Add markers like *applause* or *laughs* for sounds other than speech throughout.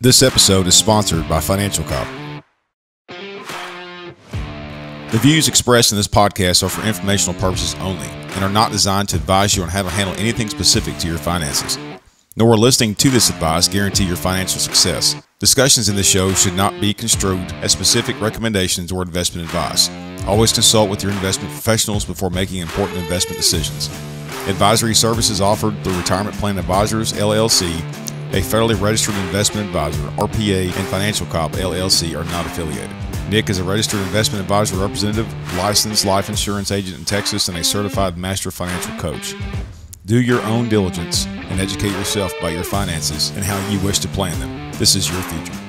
This episode is sponsored by Financial Cop. The views expressed in this podcast are for informational purposes only and are not designed to advise you on how to handle anything specific to your finances. Nor will listening to this advice guarantee your financial success. Discussions in this show should not be construed as specific recommendations or investment advice. Always consult with your investment professionals before making important investment decisions. Advisory services offered through Retirement Plan Advisors, LLC, a federally registered investment advisor, RPA, and Financial Cop, LLC are not affiliated. Nick is a registered investment advisor representative, licensed life insurance agent in Texas, and a certified master financial coach. Do your own diligence and educate yourself about your finances and how you wish to plan them. This is your future.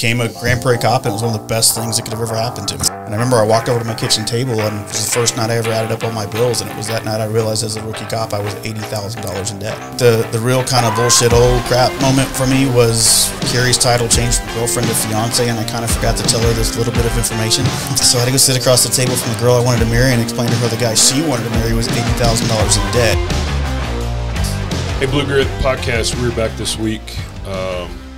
Became a Grand Prairie cop, and it was one of the best things that could have ever happened to me. And I remember I walked over to my kitchen table, and it was the first night I ever added up all my bills, and it was that night I realized as a rookie cop I was eighty thousand dollars in debt. The the real kind of bullshit old crap moment for me was Carrie's title changed from girlfriend to fiance, and I kind of forgot to tell her this little bit of information. *laughs* So I had to go sit across the table from the girl I wanted to marry and explain to her the guy she wanted to marry was eighty thousand dollars in debt. Hey, Blue Grit Podcast, we're back this week. Um,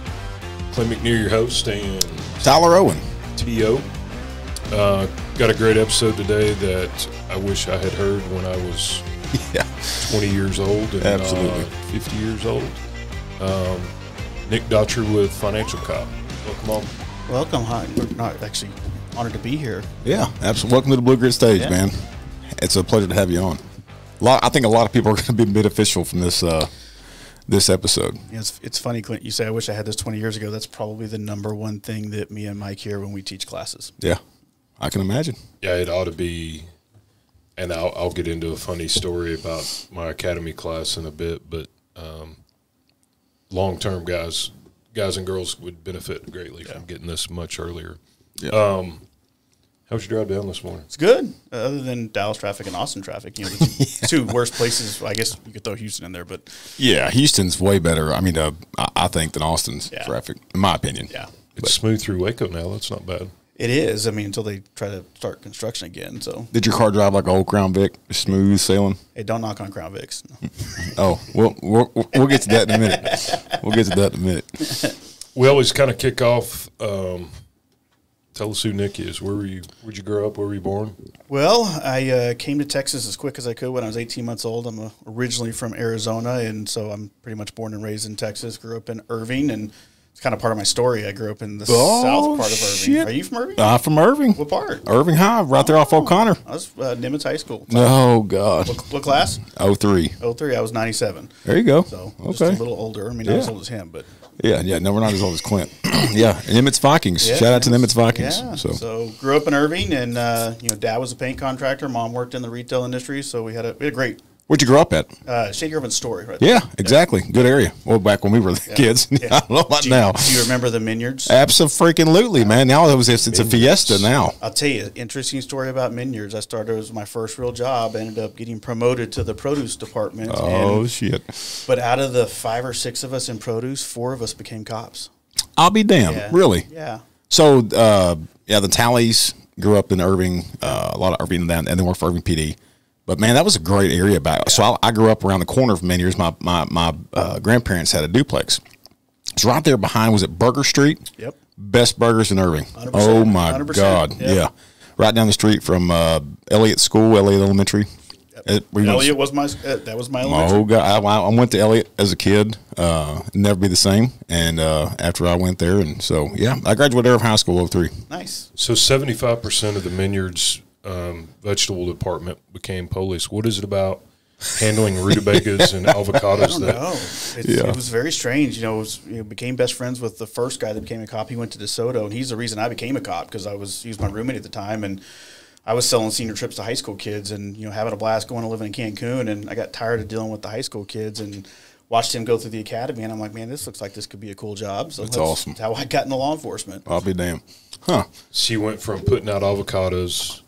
Clint McNear, your host, and Tyler Owen. T.O. Uh, got a great episode today that I wish I had heard when I was *laughs* Yeah. 20 years old and Absolutely. uh, 50 years old. Um, Nick Daugherty with Financial Cop. Welcome on. Welcome, hi. We're not actually honored to be here. Yeah, absolutely. Welcome to the Blue Grit stage, Yeah. man. It's a pleasure to have you on. A lot, I think a lot of people are going to be beneficial from this uh, this episode. It's, it's funny, Clint. You say, I wish I had this 20 years ago. That's probably the number one thing that me and Mike hear when we teach classes. Yeah, I can imagine. Yeah, it ought to be, and I'll, I'll get into a funny story about my academy class in a bit, but um, long term guys, guys and girls would benefit greatly from getting this much earlier. Yeah. Um, how was your drive down this morning? It's good, uh, other than Dallas traffic and Austin traffic. You know, the *laughs* two, two worst places. I guess you could throw Houston in there, but Yeah, Houston's way better. I mean, uh, I, I think than Austin's Yeah. traffic, in my opinion. yeah, It's smooth through Waco now. That's not bad. it is. I mean, until they try to start construction again. So, Did your car drive like an old Crown Vic, smooth sailing? hey, don't knock on Crown Vics. *laughs* Oh, we'll, we'll we'll get to that in a minute. We'll get to that in a minute. We always kind of kick off. Um, tell us who Nick is. Where were you? Where'd you grow up? Where were you born? Well, I uh, came to Texas as quick as I could when I was 18 months old. I'm uh, originally from Arizona, and so I'm pretty much born and raised in Texas. Grew up in Irving, and it's kind of part of my story. I grew up in the Oh, south part of Irving. shit. Are you from Irving? I'm from Irving. what part? Irving High, right there off O'Connor. I was uh, Nimitz High School. Oh God, What class? oh three. 03. I was 97. There you go. So just a little older. I mean, not as Yeah. old as him, but Yeah, yeah. No, we're not as old as Clint. *clears throat* yeah, Nimitz Vikings. yeah, Shout out to yes. Nimitz Vikings. Yeah. So, So. grew up in Irving, and uh, you know, dad was a paint contractor. Mom worked in the retail industry, so we had a we had a great where'd you grow up at? uh, Shady Irving story. Right there. Yeah, exactly. Good area. Well, back when we were kids. *laughs* I don't know about Do you, now. do you remember the Minyards? Absolutely, man. Now it was it's, it's a fiesta now. I'll tell you, interesting story about Minyards. I started as my first real job. Ended up getting promoted to the produce department. Oh and, shit! but out of the five or six of us in produce, four of us became cops. I'll be damned. Yeah. Really? Yeah. So, uh, yeah, the Tallies grew up in Irving. Uh, a lot of Irving, and then and then worked for Irving PD. But man, that was a great area back. So I, I grew up around the corner from many years. My my my uh, grandparents had a duplex. It's right there behind. Was it Burger Street? Yep. Best burgers in Irving. 100%, Oh my 100%, God! yeah. Yeah, right down the street from uh, Elliott School, Elliott Elementary. It- we Elliott was my uh, that was my elementary. Oh God! I, I went to Elliott as a kid. Uh, never be the same. And uh, after I went there, and so yeah, I graduated Irving High School 03. Nice. So seventy five percent of the Minyards um, vegetable department became police. What is it about handling rutabagas and *laughs* avocados that No, it's, Yeah. it was very strange. You know, it was, you know, became best friends with the first guy that became a cop. He went to DeSoto, and he's the reason I became a cop because I was he was my roommate at the time, and I was selling senior trips to high school kids, and you know, having a blast going and living in Cancun, and I got tired of dealing with the high school kids, and watched him go through the academy, and I'm like, man, this looks like this could be a cool job. So That's awesome. That's how I got into law enforcement. I'll be damned. Huh? So you went from putting out avocados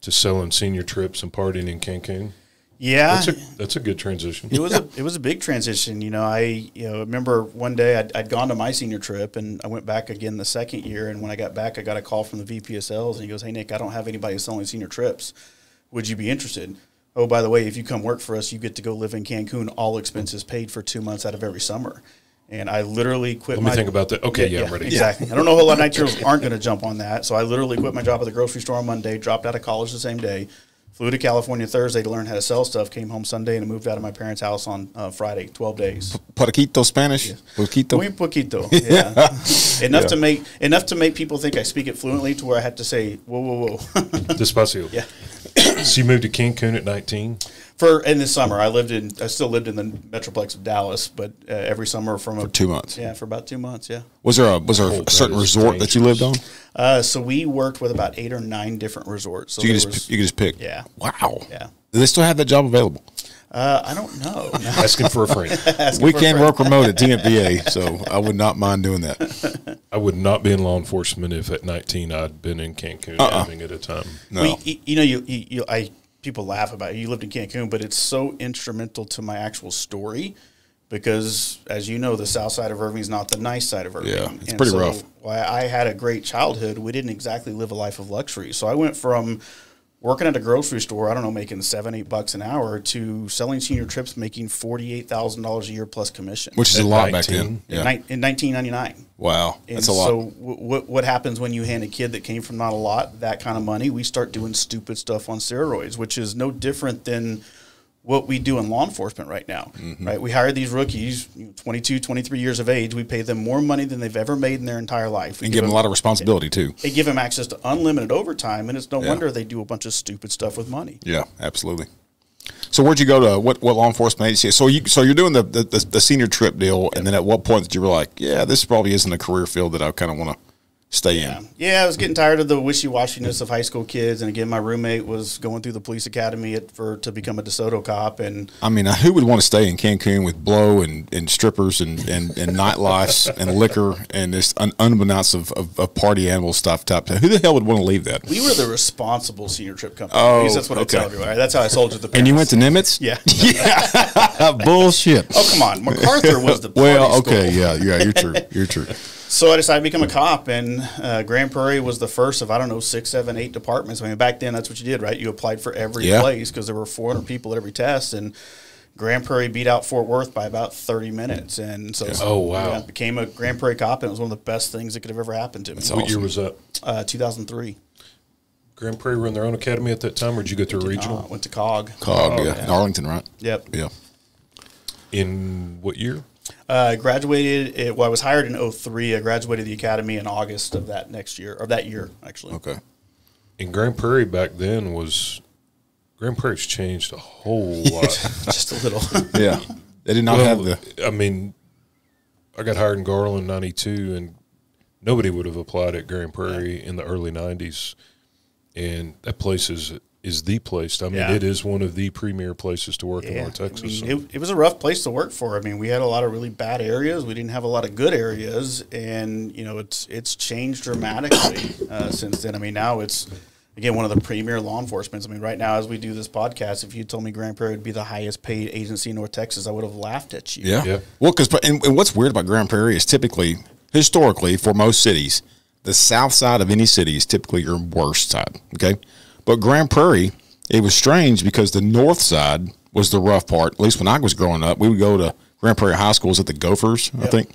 to selling senior trips and partying in Cancun. Yeah, That's a that's a good transition. it was a it was a big transition. You know, I you know remember one day I'd, I'd gone to my senior trip and I went back again the second year. And when I got back, I got a call from the VP of sales and he goes, "Hey Nick, I don't have anybody selling senior trips. Would you be interested?" Oh, by the way, if you come work for us, you get to go live in Cancun, all expenses paid for two months out of every summer. And I literally quit. Let me my, think about that. Okay, yeah, I'm ready. Exactly. I don't know if a lot of night aren't going to jump on that. So I literally quit my job at the grocery store on Monday, dropped out of college the same day, flew to California Thursday to learn how to sell stuff, came home Sunday, and moved out of my parents' house on uh, Friday, 12 days. Poquito Spanish. Poquito. Muy poquito. *laughs* Yeah. enough to make enough to make people think I speak it fluently to where I have to say whoa whoa whoa. Despacio. *laughs* yeah. So you moved to Cancun at 19. For in the summer, I lived in I still lived in the metroplex of Dallas, but uh, every summer from a, two months. Yeah, for about two months. Yeah. Was there a was there Oh, a certain that is resort that you lived on? Uh, so we worked with about eight or nine different resorts. So So you there could just was- you could just pick. Yeah. Wow. Yeah. Do they still have that job available? Uh, I don't know. *laughs* Asking for a friend. *laughs* we can friend. work remote at TMPA, *laughs* so I would not mind doing that. I would not be in law enforcement if at 19 I'd been in Cancun Uh-uh. having at a time. No. Well, you, you know, you, you, you, I people laugh about it. You lived in Cancun, but it's so instrumental to my actual story because, as you know, the south side of Irving is not the nice side of Irving. Yeah, it's pretty rough. I had a great childhood, we didn't exactly live a life of luxury. So I went from working at a grocery store, I don't know, making seven, eight bucks an hour, to selling senior trips, making forty eight thousand dollars a year plus commission. Which is a At lot back then. in, Yeah. ni- in 1999. Wow. And That's a lot. so, w- what what happens when you hand a kid that came from not a lot that kind of money? We start doing stupid stuff on steroids, which is no different than what we do in law enforcement right now. Mm-hmm. Right? We hire these rookies, you 22, 23 years of age. We pay them more money than they've ever made in their entire life. We and give them a lot of responsibility too. They give them access to unlimited overtime, and it's no Yeah. wonder they do a bunch of stupid stuff with money. Yeah, absolutely. So where'd you go to? What what law enforcement agency? So you so you're doing the the, the, the senior trip deal, and then at what point did you were like, yeah, this probably isn't a career field that I kind of want to stay in? Yeah, I was getting tired of the wishy washiness of high school kids, and again, my roommate was going through the police academy at, for to become a DeSoto cop, and I mean, uh, who would want to stay in Cancun with blow and, and strippers and, and, and nightlifes *laughs* and liquor and this un, unbeknownst of, of, of party animal stuff type? Who the hell would want to leave that? We were the responsible senior trip company. Oh, At least that's what oh, okay. I tell everyone. That's how I sold you the. And you went to Nimitz? Yeah. *laughs* yeah. *laughs* Bullshit. Oh come on, MacArthur was the Well, okay, school. yeah, yeah, you're true. You're true. So I decided to become a cop, and uh, Grand Prairie was the first of I don't know six, seven, eight departments. I mean, back then that's what you did, right? You applied for every Yeah. place because there were 400 people at every test, and Grand Prairie beat out Fort Worth by about 30 minutes, and so Oh, wow. yeah, became a Grand Prairie cop, and it was one of the best things that could have ever happened to me. That's What year was that? Uh, 2003. Grand Prairie run their own academy at that time, or did you go through a regional? went to COG. Cog, Oh, yeah. in Arlington, right? Yep. Yeah. In what year? Uh, I graduated. It, well, I was hired in 03. I graduated the academy in August of that next year, or that year actually. Okay. And Grand Prairie back then was Grand Prairie's changed a whole *laughs* lot. Just a little. *laughs* Yeah. They did not have the. I mean, I got hired in Garland '92, and nobody would have applied at Grand Prairie in the early '90s. And that place is is the place. I mean, Yeah. it is one of the premier places to work in North Texas. I mean, it, it was a rough place to work for. I mean, we had a lot of really bad areas. We didn't have a lot of good areas, and you know, it's it's changed dramatically uh, since then. I mean, now it's again one of the premier law enforcement. I mean, right now as we do this podcast, if you told me Grand Prairie would be the highest paid agency in North Texas, I would have laughed at you. Yeah. Yeah. Well, because and, and what's weird about Grand Prairie is typically, historically, for most cities, the south side of any city is typically your worst side. Okay, but Grand Prairie, it was strange because the north side was the rough part. At least when I was growing up, we would go to Grand Prairie High Schools at the Gophers, I think,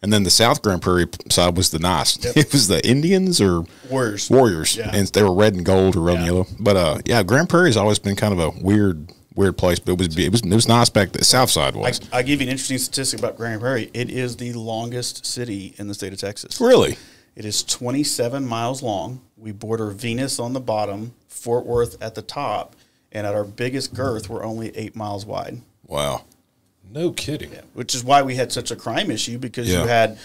and then the South Grand Prairie side was the nice. *laughs* It was the Indians or Warriors. Warriors, Yeah. and they were red and gold or red and yellow. But uh, yeah, Grand Prairie has always been kind of a weird, weird place. But it was it was it was nice back. The South side I, was I'll give you an interesting statistic about Grand Prairie. It is the longest city in the state of Texas. really. It is 27 miles long. We border Venus on the bottom, Fort Worth at the top, and at our biggest girth, we're only eight miles wide, Wow. no kidding. which is why we had such a crime issue because Yeah. you had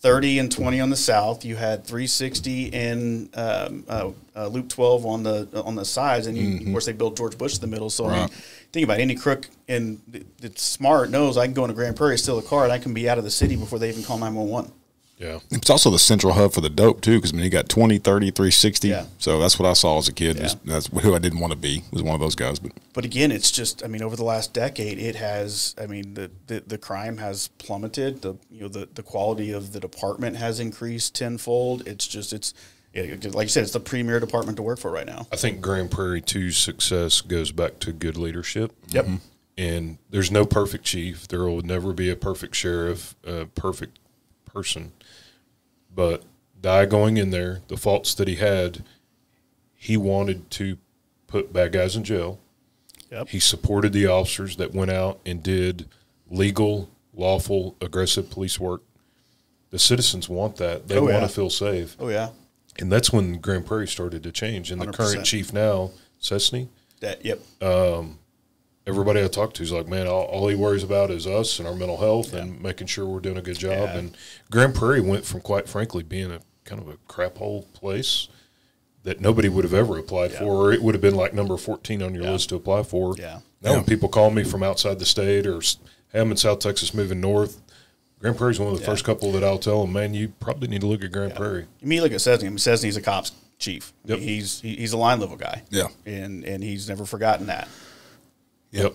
30 and 20 on the south, you had 360 and um, uh, uh, Loop 12 on the on the sides, and you, of course they built George Bush in the middle. So I mean, think about it, any crook and that's smart knows I can go into Grand Prairie, steal a car, and I can be out of the city before they even call 911. Yeah. It's also the central hub for the dope too, because I mean, you got 20, 30, 360. Yeah. So that's what I saw as a kid. Yeah. That's who I didn't want to be. Was one of those guys. But But again, it's just I mean, over the last decade, it has I mean the, the, the crime has plummeted. The you know the, the quality of the department has increased tenfold. It's just it's yeah, like you said, it's the premier department to work for right now. I think Grand Prairie 2's success goes back to good leadership. Yep. Mm-hmm. And there's no perfect chief. There will never be a perfect sheriff, a perfect person. But Dye going in there, the faults that he had, he wanted to put bad guys in jail. Yep. He supported the officers that went out and did legal, lawful, aggressive police work. The citizens want that. They Oh, want yeah. to feel safe. Oh yeah. And that's when Grand Prairie started to change. And the 100%. current chief now, Scesney, That yep. Um, everybody I talk to is like, man, all, all he worries about is us and our mental health and making sure we're doing a good job. Yeah. And Grand Prairie went from, quite frankly, being a kind of a crap hole place that nobody would have ever applied for, or it would have been like number 14 on your Yeah. list to apply for. Yeah. Now, when people call me from outside the state or, s- hey, I'm in South Texas moving north, Grand Prairie's one of the Yeah. first couple that I'll tell them, man, you probably need to look at Grand Prairie. You mean look at Scesney. I mean, Scesney's a cops chief. Yep. He's he, he's a line level guy. Yeah. And and he's never forgotten that. Yep.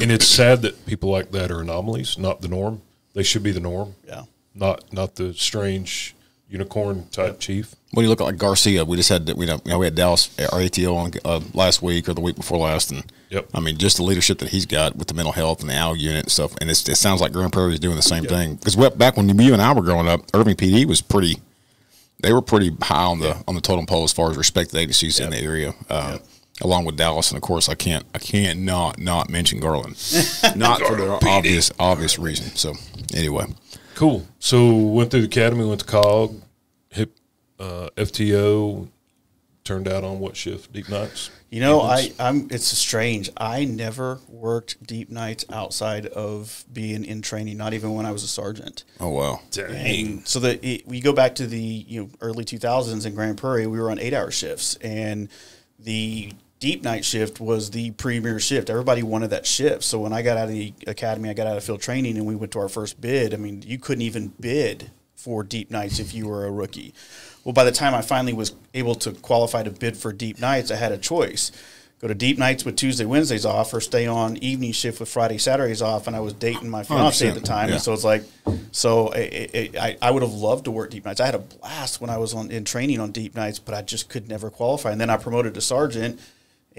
And it's sad that people like that are anomalies, not the norm. They should be the norm. Yeah. Not not the strange unicorn type chief. when you look at like Garcia, we just had we you know we had Dallas our ATO on uh, last week or the week before last, and Yep. I mean just the leadership that he's got with the mental health and the OWL unit and stuff, and it's, it sounds like Grand Prairie is doing the same thing because back when you and I were growing up, Irving PD was pretty. They were pretty high on the on the totem pole as far as respected agencies in the area. Uh, Along with Dallas, and of course, I can't, I can't not not mention Garland, *laughs* not for the obvious obvious reason. So, anyway, Cool. So went through the academy, went to COG, hit uh, FTO, turned out on what shift? Deep nights. You know, I, I'm. It's strange. I never worked deep nights outside of being in training. Not even when I was a sergeant. oh wow, And so that we go back to the you know early 2000s in Grand Prairie, we were on eight hour shifts, and the deep night shift was the premier shift. Everybody wanted that shift. So when I got out of the academy, I got out of field training, and we went to our first bid. I mean, you couldn't even bid for deep nights if you were a rookie. Well, by the time I finally was able to qualify to bid for deep nights, I had a choice. Go to deep nights with Tuesday, Wednesdays off, or stay on evening shift with Friday, Saturdays off. And I was dating my fiance at the time, yeah. and so it's like, so I, I, I- I would have loved to work deep nights. I had a blast when I was on in training on deep nights, but I just could never qualify. And then I promoted to sergeant,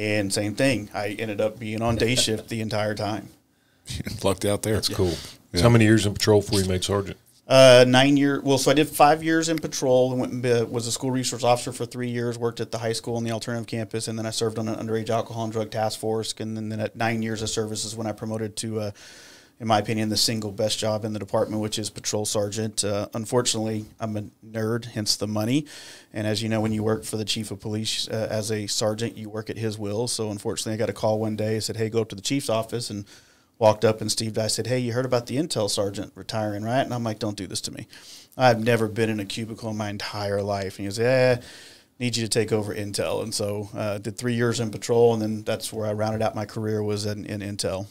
and same thing. I ended up being on day shift the entire time. *laughs* lucked out there. That's cool. So how many years in patrol before you made sergeant? Uh, nine year. Well, so I did five years in patrol and went and uh, was a school resource officer for three years. Worked at the high school and the alternative campus, and then I served on an underage alcohol and drug task force. And then, then at nine years of service is when I promoted to, uh, in my opinion, the single best job in the department, which is patrol sergeant. Uh, unfortunately, I'm a nerd, hence the money. And as you know, when you work for the chief of police uh, as a sergeant, you work at his will. So unfortunately, I got a call one day. said, "Hey, go up to the chief's office and." walked up and Steve Dye said, Hey, you heard about the Intel sergeant retiring, right? And I'm like, Don't do this to me. I've never been in a cubicle in my entire life. And he goes, Yeah, need you to take over Intel. And so uh, did three years in patrol, and then that's where I rounded out my career was in, in Intel.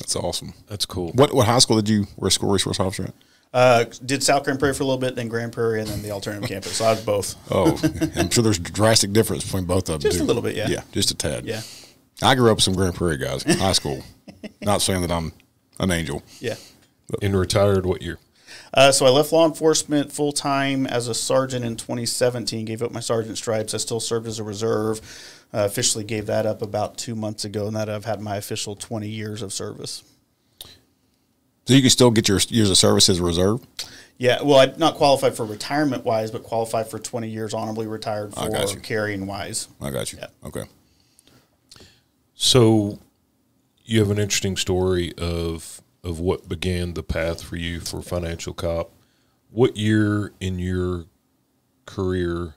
That's awesome. That's cool. What what high school did you were a school resource officer at? Uh, did South Grand Prairie for a little bit, then Grand Prairie, and then the alternative *laughs* campus. So I was both. Oh, I'm sure there's a drastic difference between both of them. Just a little bit, yeah. Yeah, just a tad. Yeah. I grew up with some Grand Prairie guys, in high school. *laughs* Not saying that I'm an angel. Yeah. And retired what year? Uh, so I left law enforcement full time as a sergeant in 2017. Gave up my sergeant stripes. I still served as a reserve. Uh, officially gave that up about two months ago, and that I've had my official 20 years of service. So you can still get your years of service as a reserve. Yeah, well, I'm not qualified for retirement wise, but qualified for 20 years honorably retired I for got you. carrying wise. I got you. Yeah. Okay. So you have an interesting story of of what began the path for you for financial cop. What year in your career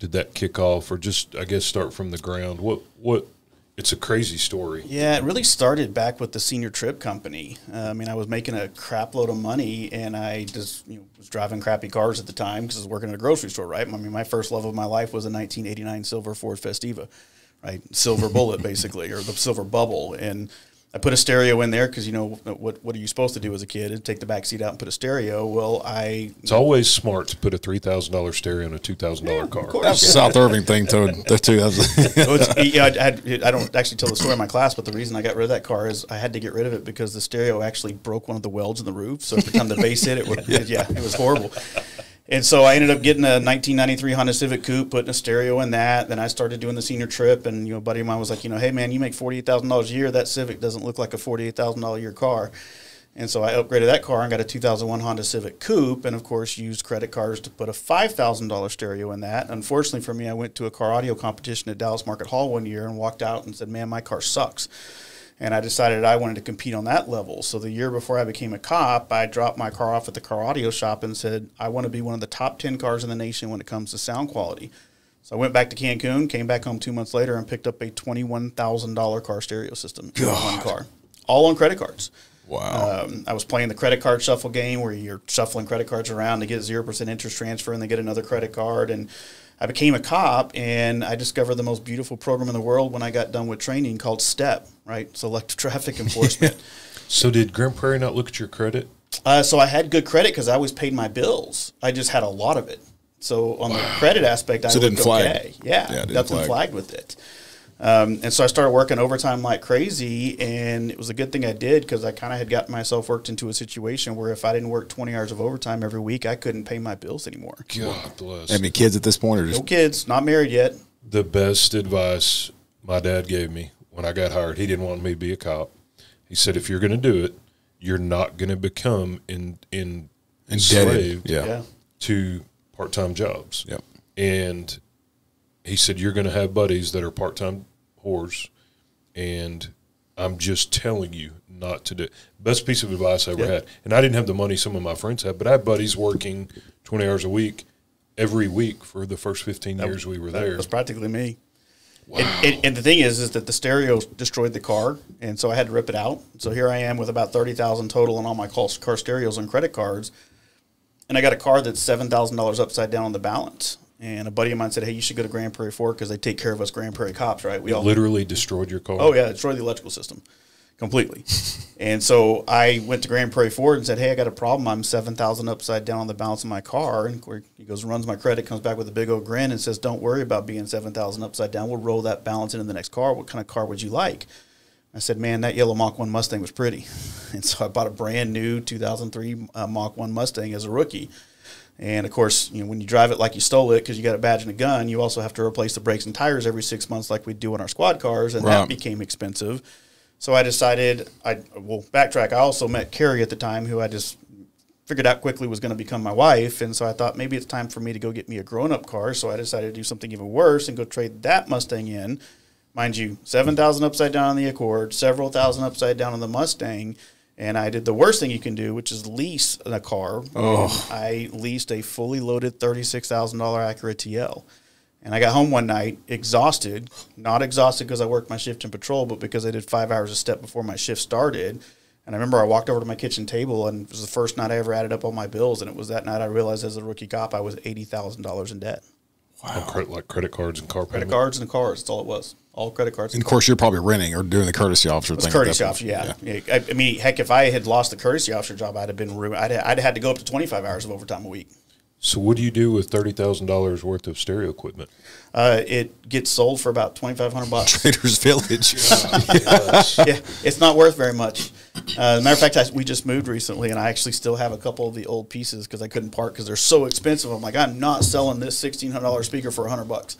did that kick off or just I guess start from the ground? What what it's a crazy story. Yeah, it really started back with the senior trip company. Uh, I mean, I was making a crap load of money, and I just you know, was driving crappy cars at the time because I was working at a grocery store, right? I mean, my first love of my life was a 1989 silver Ford Festiva, right? Silver bullet, *laughs* basically, or the silver bubble. And I put a stereo in there because you know what what are you supposed to do as a kid? Is take the back seat out and put a stereo. Well, I It's always smart to put a three thousand dollar stereo in a two thousand dollar car. course. A South Irving thing too. *laughs* The two. That was, Well, it's- yeah, I, had, I don't actually tell the story in my class, but the reason I got rid of that car is I had to get rid of it because the stereo actually broke one of the welds in the roof. So every time the bass hit, it would, *laughs* yeah, it was horrible. And so I ended up getting a 1993 Honda Civic Coupe, putting a stereo in that. Then I started doing the senior trip, and you know, a buddy of mine was like, you know, hey man, you make forty eight thousand dollars a year. That Civic doesn't look like a forty eight thousand dollar a year car. And so I upgraded that car and got a 2001 Honda Civic Coupe, and of course used credit cards to put a five thousand dollar stereo in that. Unfortunately for me, I went to a car audio competition at Dallas Market Hall one year and walked out and said, "Man, my car sucks." And I decided I wanted to compete on that level. So the year before I became a cop, I dropped my car off at the car audio shop and said, I want to be one of the top 10 cars in the nation when it comes to sound quality. So I went back to Cancun, came back home two months later, and picked up a $21,000 car stereo system in one car, all on credit cards. wow. Um, I was playing the credit card shuffle game where you're shuffling credit cards around to get zero percent interest transfer, and they get another credit card. And I became a cop, and I discovered the most beautiful program in the world when I got done with training called STEP, right? Selective Traffic *laughs* Enforcement. So did Grand Prairie not look at your credit? uh, so I had good credit because I always paid my bills. I just had a lot of it. So on the credit aspect, I So it didn't flag. okay. Yeah, Yeah, it didn't nothing flag. flagged with it. Um, and so I started working overtime like crazy, and it was a good thing I did because I kind of had gotten myself worked into a situation where if I didn't work 20 hours of overtime every week, I couldn't pay my bills anymore. God bless. Any kids at this point, or No kids, not married yet. the best advice my dad gave me when I got hired, he didn't want me to be a cop. He said, if you're going to do it, you're not going to become in, in enslaved Yeah. Yeah. to part time jobs. Yep. And he said, You're going to have buddies that are part time whores. And I'm just telling you not to do Best piece of advice I ever Yeah. had. And I didn't have the money some of my friends had, but I had buddies working 20 hours a week every week for the first 15 years we were That there. was practically me. And, and, and the thing is, is that the stereo destroyed the car, and so I had to rip it out. So here I am with about thirty thousand total on all my car, car stereos and credit cards, and I got a car that's seven thousand dollars upside down on the balance. And a buddy of mine said, "Hey, you should go to Grand Prairie Ford because they take care of us Grand Prairie cops, right? We all Literally destroyed your car. Oh yeah, destroyed the electrical system completely. *laughs* and so I went to Grand Prairie Ford and said, "Hey, I got a problem. I'm seven thousand upside down on the balance of my car." And he goes, runs my credit, comes back with a big old grin, and says, "Don't worry about being seven thousand upside down. We'll roll that balance into the next car. What kind of car would you like?" I said, "Man, that yellow Mach One Mustang was pretty." *laughs* And so I bought a brand new 2003 uh, Mach One Mustang as a rookie. And of course, you know, when you drive it like you stole it because you got a badge and a gun, you also have to replace the brakes and tires every six months, like we do in our squad cars, and Right. that became expensive. So I decided I will backtrack. I also met Carrie at the time, who I just figured out quickly was going to become my wife, and so I thought maybe it's time for me to go get me a grown-up car. So I decided to do something even worse and go trade that Mustang in. Mind you, seven thousand upside down on the Accord, several thousand upside down on the Mustang, and I did the worst thing you can do, which is lease a car. Oh. I leased a fully loaded thirty-six thousand dollar Acura TL. And I got home one night exhausted, not exhausted because I worked my shift in patrol, but because I did five hours a step before my shift started. And I remember I walked over to my kitchen table, and it was the first night I ever added up all my bills. And it was that night I realized as a rookie cop I was eighty thousand dollars in debt. On cre- like credit cards and car Credit payment. cards and cars. That's all it was. All credit cards. And of course, you're probably renting or doing the courtesy officer thing. courtesy officer, yeah. yeah. I, I mean, heck, if I had lost the courtesy officer job, I'd have been ruined. I'd, I'd had to go up to 25 hours of overtime a week. So what do you do with thirty thousand dollars worth of stereo equipment? Uh, it gets sold for about 2,500 *laughs* bucks. Traders Village. *laughs* yeah, it's not worth very much. Uh, as a matter of fact, I, we just moved recently, and I actually still have a couple of the old pieces because I couldn't park because they're so expensive. I'm like, I'm not selling this sixteen hundred dollars speaker for hundred bucks.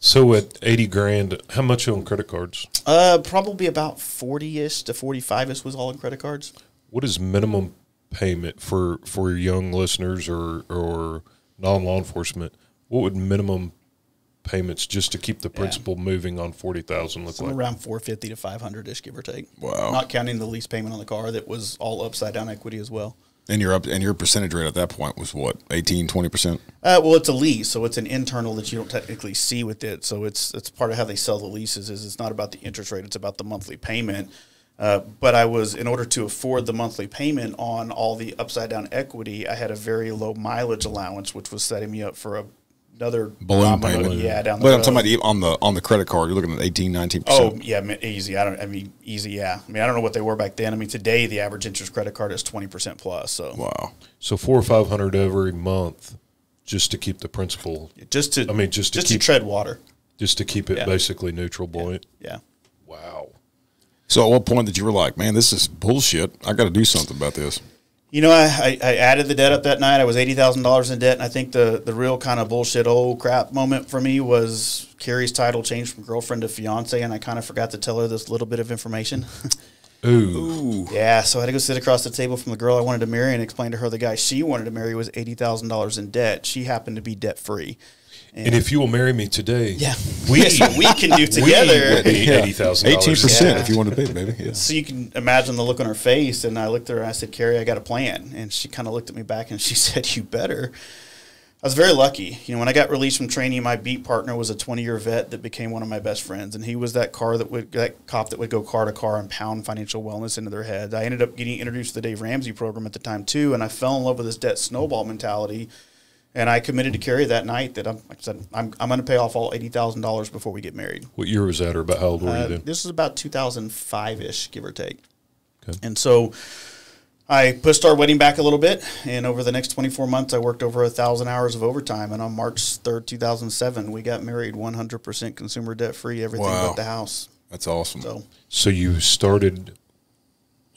So at eighty grand, how much on credit cards? Uh, probably about forty ish to forty five ish was all in credit cards. What is minimum payment for for your young listeners or or non law enforcement? What would minimum payments just to keep the principal moving on forty thousand look Somewhere like? around four fifty to five hundred ish, give or take. Wow. Not counting the lease payment on the car that was all upside down equity as well. and your up and your percentage rate at that point was what 18 20 percent. Uh, well, it's a lease, so it's an internal that you don't technically see with it. So it's it's part of how they sell the leases. Is it's not about the interest rate; it's about the monthly payment. Uh, but I was in order to afford the monthly payment on all the upside down equity, I had a very low mileage allowance, which was setting me up for a another Balloon payment. Yeah, down the But road. I'm talking about e- on the on the credit card. You're looking at 18, 19 Oh yeah, I mean, easy. I don't. I mean, easy. Yeah. I mean, I don't know what they were back then. I mean, today the average interest credit card is twenty percent plus. So Wow. So four or five hundred every month, just to keep the principal, just to, I mean, just to just keep- to tread water. just to keep it Yeah. basically neutral buoyant. Yeah. Wow. So at what point did you were like, man, this is bullshit. I got to do something about this. You know, I, I, I added the debt up that night. I was eighty thousand dollars in debt, and I think the the real kind of bullshit old crap moment for me was Carrie's title changed from girlfriend to fiance, and I kind of forgot to tell her this little bit of information. *laughs* Ooh. yeah, so I had to go sit across the table from the girl I wanted to marry and explain to her the guy she wanted to marry was eighty thousand dollars in debt. She happened to be debt free. And if you will marry me today, Yeah, we *laughs* we can do together. will be eighty thousand dollars. Eighteen percent Yeah. if you want to pay, baby. *laughs* Yeah. So you can imagine the look on her face, and I looked at her and I said, "Carrie, I got a plan." And she kind of looked at me back and she *laughs* said, "You better." I was very lucky. You know, when I got released from training, my beat partner was a 20-year vet that became one of my best friends, and he was that car that would that cop that would go car to car and pound financial wellness into their head. I ended up getting introduced to the Dave Ramsey program at the time too, and I fell in love with this debt snowball mentality. And I committed to Carrie that night that I'm, like I said, I'm, I'm going to pay off all eighty thousand dollars before we get married. What year was that, or about how old were Uh, you then? this is about 2005 ish, give or take. Okay. And so I pushed our wedding back a little bit, and over the next 24 months, I worked over a thousand hours of overtime. And on March 3rd, 2007, we got married 100% consumer debt free, everything Wow. but the house. That's awesome. So So you started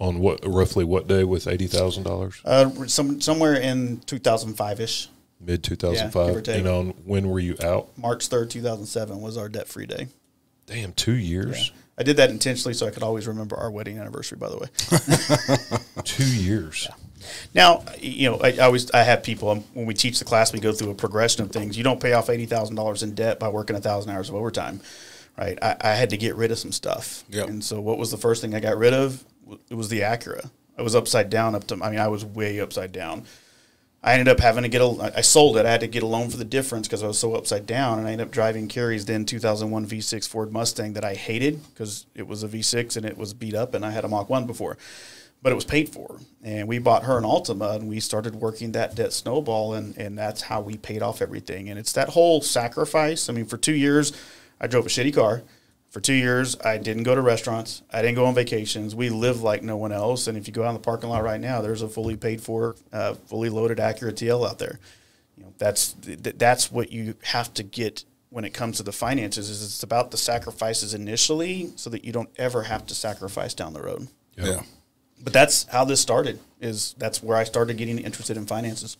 on what roughly what day with eighty thousand dollars? uh, some, somewhere in 2005 ish, Mid two thousand give five. take. And on when were you out? March 3rd, 2007 was our debt free day. Damn, two years. I did that intentionally so I could always remember our wedding anniversary, by the way. *laughs* Two years. Now, you know, I, I always I have people um, when we teach the class, we go through a progression of things. You don't pay off eighty thousand dollars in debt by working a thousand hours of overtime, right? I, I had to get rid of some stuff, Yep. and so what was the first thing I got rid of? It was the Acura. I was upside down up to. I mean, I was way upside down. I ended up having to get a. I sold it. I had to get a loan for the difference because I was so upside down, and I ended up driving Carrie's then 2001 V6 Ford Mustang that I hated because it was a V6 and it was beat up, and I had a Mach One before, but it was paid for, and we bought her an Altima, and we started working that debt snowball, and and that's how we paid off everything, and it's that whole sacrifice. I mean, for two years, I drove a shitty car. For two years, I didn't go to restaurants. I didn't go on vacations. We live like no one else. And if you go out in the parking lot right now, there's a fully paid for, uh, fully loaded Acura TL out there. You know, that's th- that's what you have to get when it comes to the finances. Is it's about the sacrifices initially, so that you don't ever have to sacrifice down the road. Yeah. But that's how this started. Is that's where I started getting interested in finances.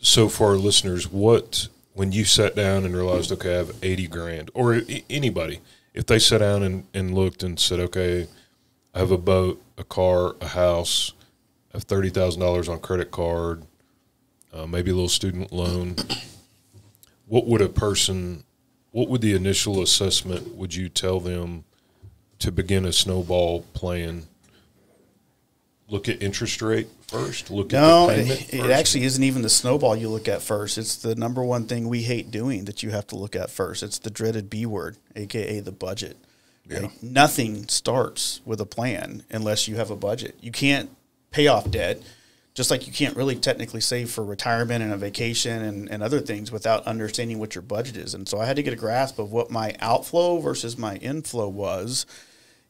So for our listeners, what when you sat down and realized, okay, I have eighty grand, or a- anybody, if they sat down and, and looked and said, okay, I have a boat, a car, a house, I have thirty thousand dollars on credit card, uh, maybe a little student loan. What would a person? What would the initial assessment? Would you tell them to begin a snowball plan? Look at interest rate first. Look No, at the payment. it, it actually isn't even the snowball you look at first. It's the number one thing we hate doing that you have to look at first. It's the dreaded B word, aka the budget. Right? Nothing starts with a plan unless you have a budget. You can't pay off debt, just like you can't really technically save for retirement and a vacation and, and other things without understanding what your budget is. And so I had to get a grasp of what my outflow versus my inflow was.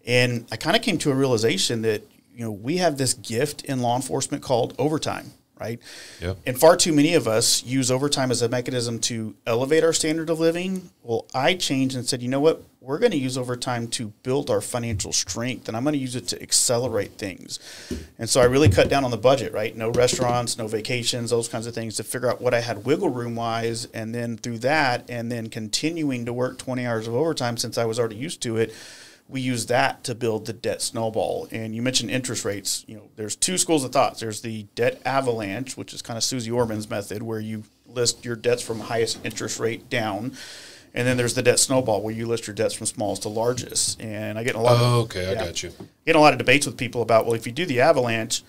And I kind of came to a realization that, you know, we have this gift in law enforcement called overtime, right? Yeah. And far too many of us use overtime as a mechanism to elevate our standard of living. Well, I changed and said, you know what? We're going to use overtime to build our financial strength, and I'm going to use it to accelerate things. And so I really cut down on the budget, right? No restaurants, no vacations, those kinds of things to figure out what I had wiggle room wise. And then through that, and then continuing to work 20 hours of overtime since I was already used to it, we use that to build the debt snowball. And you mentioned interest rates. You know, there's two schools of thoughts. There's the debt avalanche, which is kind of Susie Orman's method, where you list your debts from highest interest rate down. And then there's the debt snowball, where you list your debts from smallest to largest. And I get a lot. Oh, of, okay, I got you. Get a lot of debates with people about well, if you do the avalanche,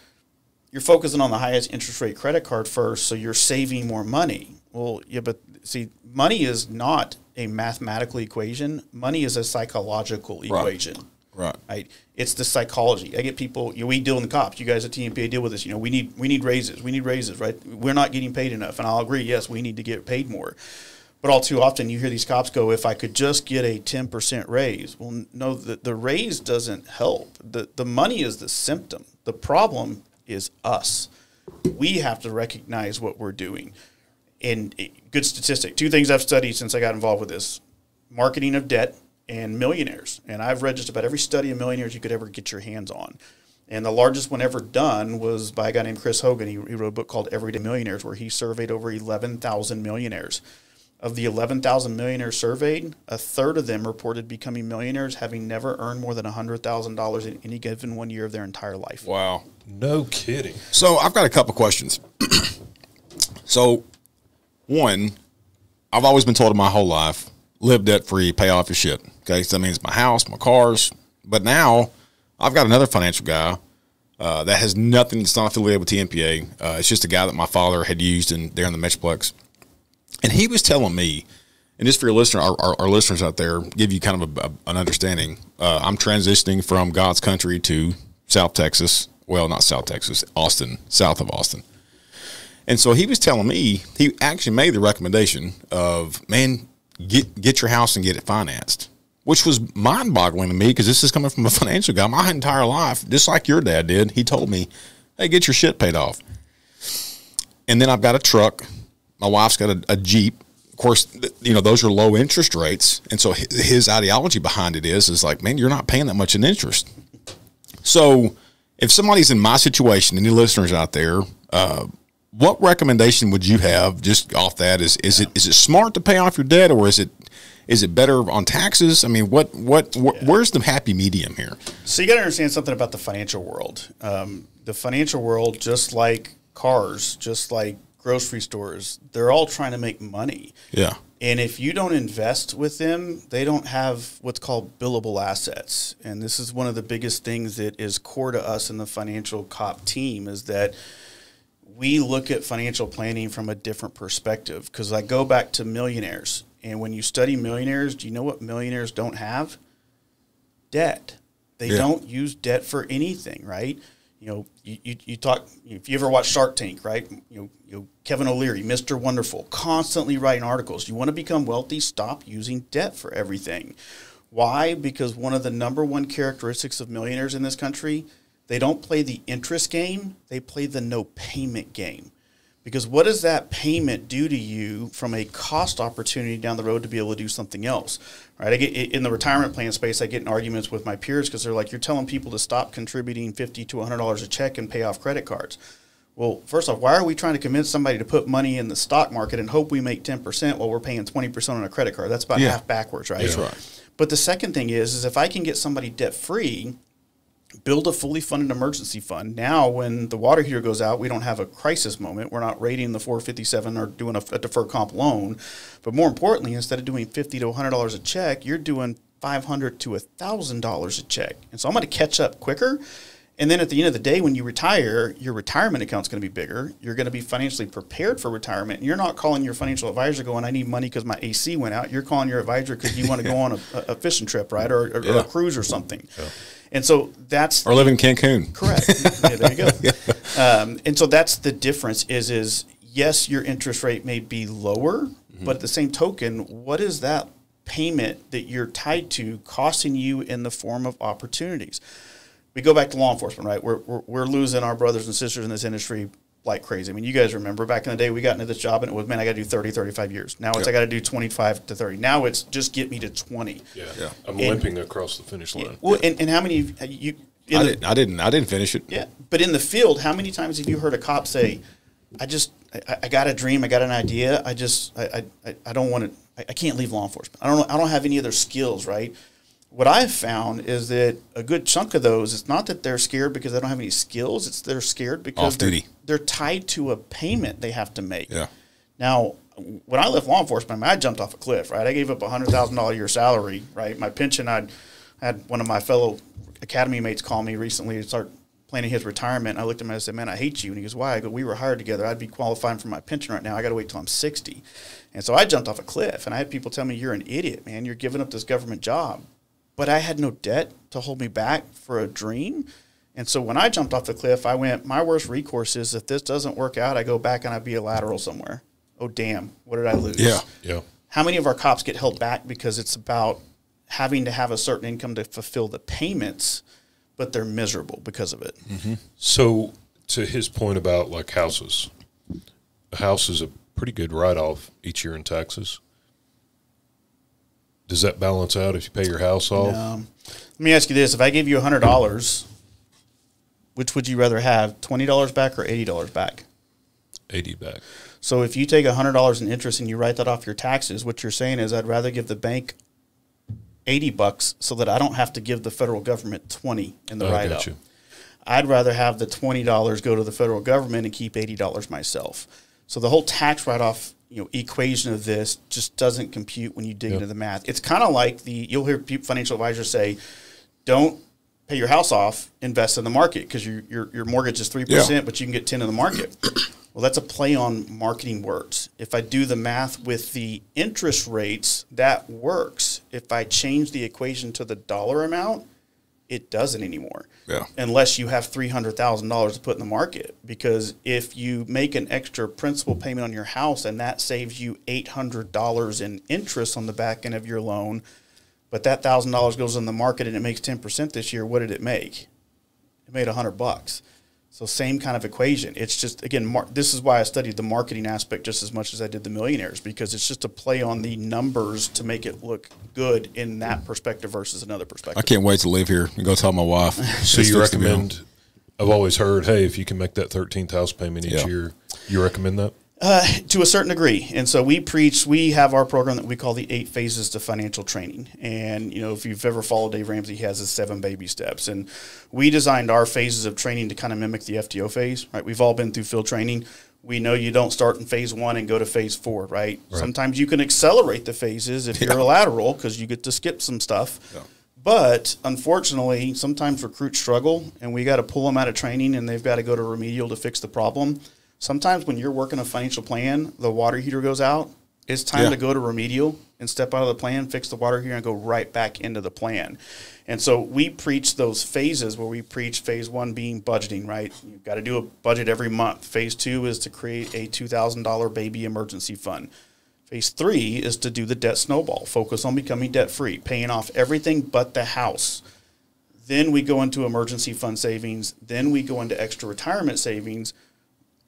you're focusing on the highest interest rate credit card first, so you're saving more money. Well, yeah, but see, money is not a mathematical equation. Money is a psychological equation. Right. Right. It's the psychology. I get people. You know, we deal in the cops. You guys at TMPA deal with this. You know, we need we need raises. We need raises. Right. We're not getting paid enough, and I'll agree. Yes, we need to get paid more. But all too often, you hear these cops go, "If I could just get a ten percent raise." Well, no, the, the raise doesn't help. the The money is the symptom. The problem is us. We have to recognize what we're doing. And eh, good statistic. Two things I've studied since I got involved with this: marketing of debt and millionaires. And I've read just about every study of millionaires you could ever get your hands on. And the largest one ever done was by a guy named Chris Hogan. He, he wrote a book called Everyday Millionaires, where he surveyed over 11,000 millionaires. Of the 11,000 millionaires surveyed, a third of them reported becoming millionaires having never earned more than $100,000 in any given one year of their entire life. Wow. No kidding. So I've got a couple questions. *clears throat* so, one, I've always been told in my whole life, live debt free, pay off your shit. Okay, so that means my house, my cars. But now I've got another financial guy uh, that has nothing. It's not affiliated with TMPA. Uh, it's just a guy that my father had used in there in the Metroplex, and he was telling me. And just for your listener, our, our, our listeners out there, give you kind of a, a- an understanding. Uh, I'm transitioning from God's country to South Texas. Well, not South Texas, Austin, south of Austin. And so he was telling me he actually made the recommendation of man, get get your house and get it financed, which was mind boggling to me because this is coming from a *laughs* financial guy. My entire life, just like your dad did, he told me, "Hey, get your shit paid off." And then I've got a truck. My wife's got a, a Jeep. Of course, you know those are low interest rates, and so his ideology behind it is is like, man, you're not paying that much in interest. So, if somebody's in my situation, any listeners out there, uh, what recommendation would you have just off that? Is is it is it smart to pay off your debt, or is it is it better on taxes? I mean, what what wh- where's the happy medium here? So you got to understand something about the financial world. Um, the financial world, just like cars, just like grocery stores, they're all trying to make money. Yeah, And if you don't invest with them, they don't have what's called billable assets. And this is one of the biggest things that is core to us in the financial cop team is that we look at financial planning from a different perspective. Because I go back to millionaires. And when you study millionaires, do you know what millionaires don't have? Debt. They Yeah. don't use debt for anything, right? You know, you, you, you talk, if you ever watch Shark Tank, right? You know, you know, Kevin O'Leary, Mr. Wonderful, constantly writing articles. You want to become wealthy? Stop using debt for everything. Why? Because one of the number one characteristics of millionaires in this country, they don't play the interest game, they play the no payment game. Because what does that payment do to you from a cost opportunity down the road to be able to do something else? Right? I get in the retirement plan space. I get in arguments with my peers because they're like, "You're telling people to stop contributing fifty to hundred dollars a check and pay off credit cards." Well, first off, why are we trying to convince somebody to put money in the stock market and hope we make ten percent while we're paying twenty percent on a credit card? That's about Yeah. half backwards, right? That's right. But the second thing is, is if I can get somebody debt free, build a fully funded emergency fund. Now, when the water heater goes out, we don't have a crisis moment. We're not rating the 457 or doing a, a deferred comp loan. But more importantly, instead of doing 50 to 100 dollars a check, you're doing 500 to 1,000 dollars a check. And so I'm going to catch up quicker. And then at the end of the day, when you retire, your retirement account's going to be bigger. You're going to be financially prepared for retirement. And you're not calling your financial advisor going, I need money because my AC went out. You're calling your advisor because you want to go on a, a fishing trip, right? Or, or, or a cruise or something. And so that's or live in Cancun. Correct. *laughs* yeah, there you go. Um, and so that's the difference. Is is yes, your interest rate may be lower, but at the same token, what is that payment that you're tied to costing you in the form of opportunities? We go back to law enforcement, right? We're, we're, we're losing our brothers and sisters in this industry like crazy. I mean, you guys remember back in the day, we got into this job and it was, man, I got to do 30, 35 years. Now it's, I got to do 25 to 30. Now it's just get me to 20. Yeah. Yeah. I'm And- limping across the finish line. Well, and, and how many you, I the- didn't. I didn't. I didn't finish it. yeah, but in the field, how many times have you heard a cop say, "I just, I, I got a dream, I got an idea, I just, I, I, I don't want to, I, I can't leave law enforcement. I don't, I don't have any other skills, right?" What I've found is that a good chunk of those, it's not that they're scared because they don't have any skills; it's they're scared because they're, they're tied to a payment they have to make. Yeah. Now, when I left law enforcement, I, jumped off a cliff, right? I gave up a hundred thousand dollar a year salary, right? My pension, I had one of my fellow academy mates call me recently to start planning his retirement. I looked at him and I said, "Man, I hate you." And he goes, "Why?" I go, "We were hired together. I'd be qualifying for my pension right now. I got to wait till I'm 60." And so I jumped off a cliff, and I had people tell me, "You're an idiot, man. You're giving up this government job." But I had no debt to hold me back for a dream. And so when I jumped off the cliff, I went, my worst recourse is if this doesn't work out, I go back and I be a lateral somewhere. Oh, damn. What did I lose? Yeah. Yeah. how many of our cops get held back because it's about having to have a certain income to fulfill the payments, but they're miserable because of it. Mm-hmm. So, to his point about like houses, a house is a pretty good write off each year in taxes. Does that balance out if you pay your house off? Um, let me ask you this: If I gave you hundred dollars, which would you rather have, twenty dollars back or eighty dollars back? 80 back. So if you take hundred dollars in interest and you write that off your taxes, what you're saying is I'd rather give the bank eighty bucks so that I don't have to give the federal government twenty in the I write you. I'd rather have the twenty dollars go to the federal government and keep eighty dollars myself. So the whole tax write off you know equation of this just doesn't compute when you dig into the math. It's kind of like the you'll hear financial advisors say, "Don't pay your house off, invest in the market because your, your your mortgage is three percent, but you can get ten in the market." *clears throat* Well, that's a play on marketing words. If I do the math with the interest rates, that works. If I change the equation to the dollar amount, it doesn't anymore. Yeah. Unless you have three hundred thousand dollars to put in the market, because if you make an extra principal payment on your house and that saves you eight hundred dollars in interest on the back end of your loan, but that thousand dollars goes in the market and it makes ten percent this year, what did it make? It made a hundred bucks. So same kind of equation. It's just again, mar- this is why I studied the marketing aspect just as much as I did the millionaires because it's just a play on the numbers to make it look good in that perspective versus another perspective. I can't wait to live here and go tell my wife. *laughs* So you fixed to be recommend? I've always heard, hey, if you can make that thirteenth house payment each Yeah. year, you recommend that? Uh, to a certain degree. And so we preach, we have our program that we call the eight phases to financial training. And, you know, if you've ever followed Dave Ramsey, he has his seven baby steps. And we designed our phases of training to kind of mimic the FTO phase, right? We've all been through field training. We know you don't start in phase one and go to phase four, right? Sometimes you can accelerate the phases if you're a lateral because you get to skip some stuff. But unfortunately, sometimes recruits struggle and we got to pull them out of training and they've got to go to remedial to fix the problem. Sometimes when you're working a financial plan, the water heater goes out. It's time Yeah. to go to remedial and step out of the plan, fix the water heater, and go right back into the plan. And so we preach those phases where we preach phase one being budgeting, right? You've got to do a budget every month. Phase two is to create a $2,000 baby emergency fund. Phase three is to do the debt snowball, focus on becoming debt free, paying off everything but the house. Then we go into emergency fund savings. Then we go into extra retirement savings.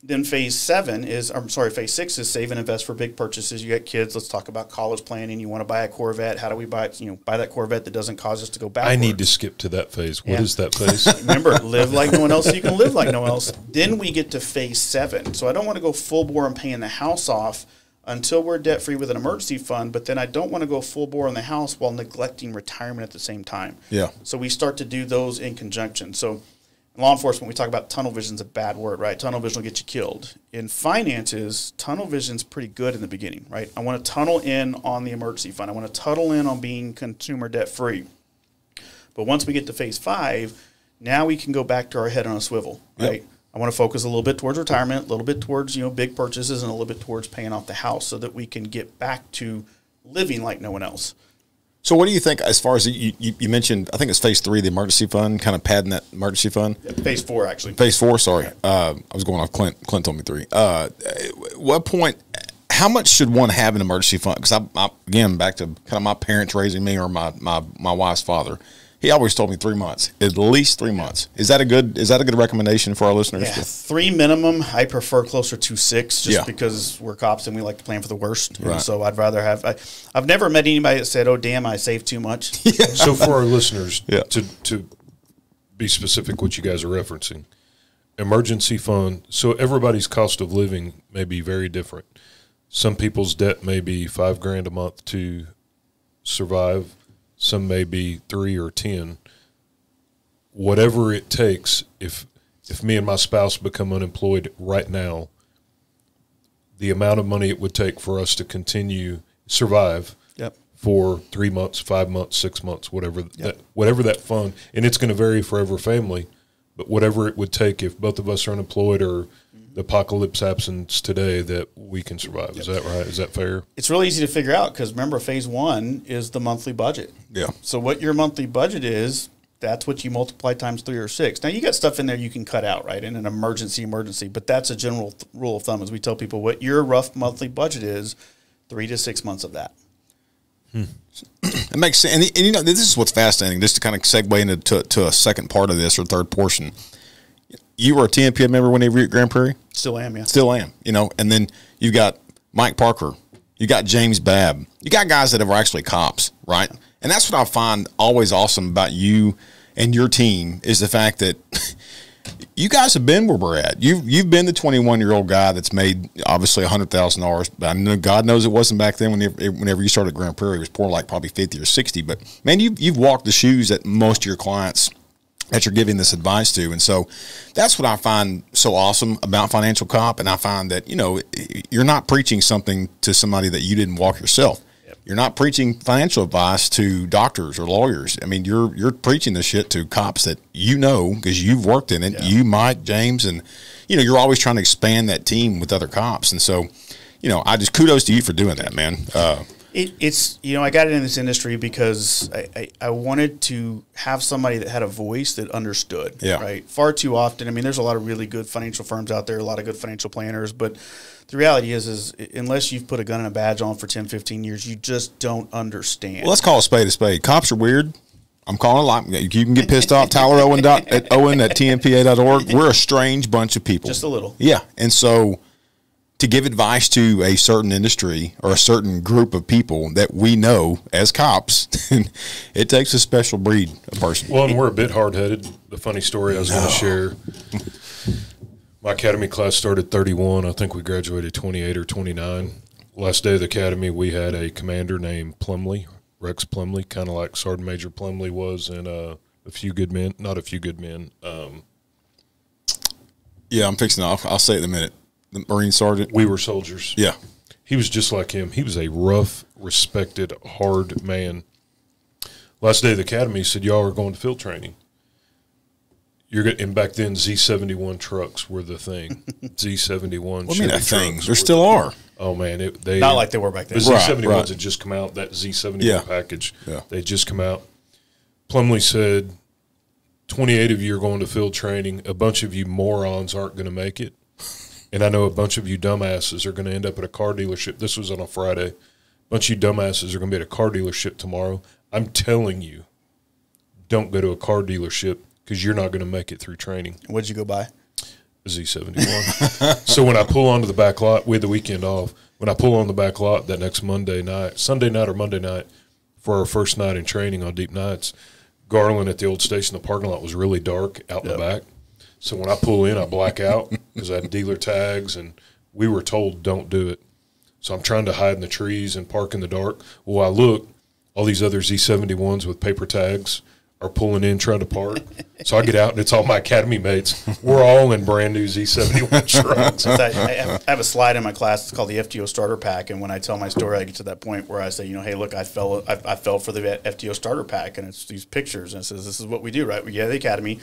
Then phase seven is, I'm sorry, phase six is save and invest for big purchases. You got kids. Let's talk about college planning. You want to buy a Corvette. How do we buy it? You know, buy that Corvette that doesn't cause us to go back. I need to skip to that phase. What Yeah. is that phase? *laughs* Remember, live like no one else so you can live like no one else. *laughs* Then we get to phase seven. So I don't want to go full bore and paying the house off until we're debt free with an emergency fund, but then I don't want to go full bore on the house while neglecting retirement at the same time. Yeah. So we start to do those in conjunction. So in law enforcement, we talk about tunnel vision is a bad word, right? Tunnel vision will get you killed. In finances, tunnel vision's pretty good in the beginning, right? I want to tunnel in on the emergency fund. I want to tunnel in on being consumer debt free. But once we get to phase five, now we can go back to our head on a swivel, right? I want to focus a little bit towards retirement, a little bit towards you know big purchases, and a little bit towards paying off the house, so that we can get back to living like no one else. So, what do you think as far as you, you, you mentioned? I think it's phase three, the emergency fund, kind of padding that emergency fund. Phase four, actually. Phase four, sorry, uh, I was going off. Clint, Clint told me three. Uh, what point? How much should one have an emergency fund? Because I, I, again, back to kind of my parents raising me or my my my wife's father. He always told me three months, at least three months. Is that a good? Is that a good recommendation for our listeners? Yeah, three minimum. I prefer closer to six, just Yeah. because we're cops and we like to plan for the worst. And Right. So I'd rather have. I, I've never met anybody that said, "Oh, damn, I saved too much." *laughs* Yeah. so for our listeners, Yeah. to to be specific, what you guys are referencing, emergency fund. So everybody's cost of living may be very different. Some people's debt may be five grand a month to survive. Some may be three or ten. Whatever it takes, if if me and my spouse become unemployed right now, the amount of money it would take for us to continue survive Yep. for three months, five months, six months, whatever that whatever that fund, and it's going to vary for every family, but whatever it would take if both of us are unemployed or apocalypse happens today, that we can survive. Is that right? Is that fair? It's really easy to figure out because remember, phase one is the monthly budget. Yeah. So what your monthly budget is, that's what you multiply times three or six. Now you got stuff in there you can cut out, right? In an emergency, emergency, but that's a general th- rule of thumb. As we tell people, what your rough monthly budget is, three to six months of that. Hmm. It makes sense. And, and, you know, this is what's fascinating, just to kind of segue into to, to a second part of this or third portion. You were a TMPA member when you were at Grand Prairie? Still am, yeah. Still am, you know, and then you've got Mike Parker, you got James Babb, you got guys that are actually cops, right? And that's what I find always awesome about you and your team is the fact that *laughs* you guys have been where we're at. You've you've been the 21 year old guy that's made obviously hundred thousand dollars. But I know God knows it wasn't back then. Whenever, whenever you started Grand Prairie, it was more like probably 50 or 60. But man, you've you've walked the shoes that most of your clients that you're giving this advice to. And so that's what I find so awesome about financial cop. And I find that, you know, you're not preaching something to somebody that you didn't walk yourself. You're not preaching financial advice to doctors or lawyers. I mean, you're you're preaching this shit to cops that you know because you've worked in it. Yeah. You, Mike, James, and you know you're always trying to expand that team with other cops. And so, you know, I just kudos to you for doing that, man. Uh, it, it's you know I got in this industry because I, I, I, wanted to have somebody that had a voice that understood. Yeah. Right. Far too often, I mean, there's a lot of really good financial firms out there, a lot of good financial planners, but the reality is, is unless you've put a gun and a badge on for 10, 15 years, you just don't understand. Well, let's call a spade a spade. Cops are weird. I'm calling a lot. You can get pissed off. Tyler Owen dot, at Owen at tmpa.org. We're a strange bunch of people. Just a little. Yeah. And so to give advice to a certain industry or a certain group of people that we know as cops, *laughs* it takes a special breed of person. Well, and we're a bit hard headed. The funny story I was no. going to share my academy class started 31. I think we graduated 28 or 29. Last day of the academy, we had a commander named Plumley, Rex Plumley, kind of like Sergeant Major Plumley was in uh, A Few Good Men. Not A Few Good Men. Um, yeah, I'm fixing. I'll, I'll say it in a minute. The Marine Sergeant. We were soldiers. Yeah. He was just like him. He was a rough, respected, hard man. Last day of the academy, he said, Y'all are going to field training. You're getting and back then Z seventy one trucks were the thing. *laughs* Z seventy one. What I mean that thing? There still the are. Oh man, it, they not like they were back then. The Z seventy ones had just come out. That Z seventy one package. Yeah. They just come out. Plumley said, twenty eight of you are going to field training. A bunch of you morons aren't going to make it, and I know a bunch of you dumbasses are going to end up at a car dealership. This was on a Friday. A bunch of you dumbasses are going to be at a car dealership tomorrow. I'm telling you, don't go to a car dealership because you're not going to make it through training. What'd you go buy? Z71. *laughs* so when I pull onto the back lot, we had the weekend off. When I pull on the back lot that next Monday night, Sunday night or Monday night, for our first night in training on deep nights, Garland at the old station, the parking lot was really dark out yep. the back. So when I pull in, I black out because I had dealer tags, and we were told don't do it. So I'm trying to hide in the trees and park in the dark. Well, I look, all these other Z71s with paper tags are pulling in trying to park. So I get out and it's all my academy mates. We're all in brand new Z71 *laughs* trucks. I, I, have a slide in my class. It's called the FTO Starter Pack. And when I tell my story, I get to that point where I say, you know, hey, look, I fell, I, I fell for the FTO Starter Pack, and it's these pictures, and it says, this is what we do, right? We get the academy.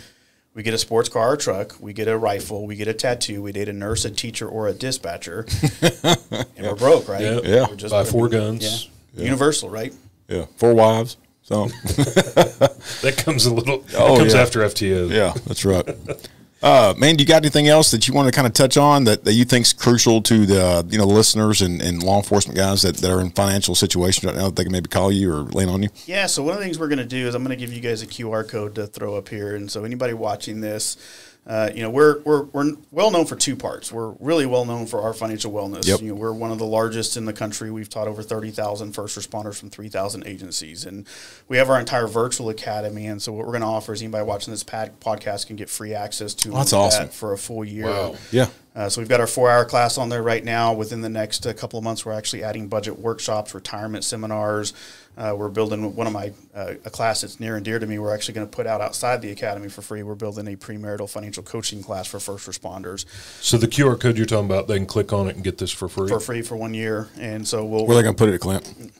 We get a sports car or truck. We get a rifle. We get a tattoo. We date a nurse, a teacher, or a dispatcher, *laughs* and we're broke, right? Yeah, yeah. We're just, Buy four guns. Yeah. Yeah. Universal, right? Yeah, four wives. So *laughs* that comes a little. Oh, comes yeah. after FTO. Yeah, that's right. *laughs* Uh, man, do you got anything else that you want to kind of touch on that, that you think is crucial to the you know the listeners and, and law enforcement guys that, that are in financial situations right now that they can maybe call you or lean on you? Yeah. So one of the things we're going to do is I'm going to give you guys a QR code to throw up here, and so anybody watching this uh, you know, we're, we're, we're well known for two parts. We're really well known for our financial wellness. Yep. You know, we're one of the largest in the country. We've taught over 30,000 first responders from 3,000 agencies. And we have our entire virtual academy. And so what we're going to offer is anybody watching this pad- podcast can get free access to that's awesome. that for a full year. Wow. Yeah. Uh, so we've got our four-hour class on there right now. Within the next uh, couple of months, we're actually adding budget workshops, retirement seminars, uh, we're building one of my uh, a class that's near and dear to me. We're actually going to put out outside the academy for free. We're building a premarital financial coaching class for first responders. So the QR code you're talking about, they can click on it and get this for free. For free for one year, and so we'll. Where are they going to put it, at Clint?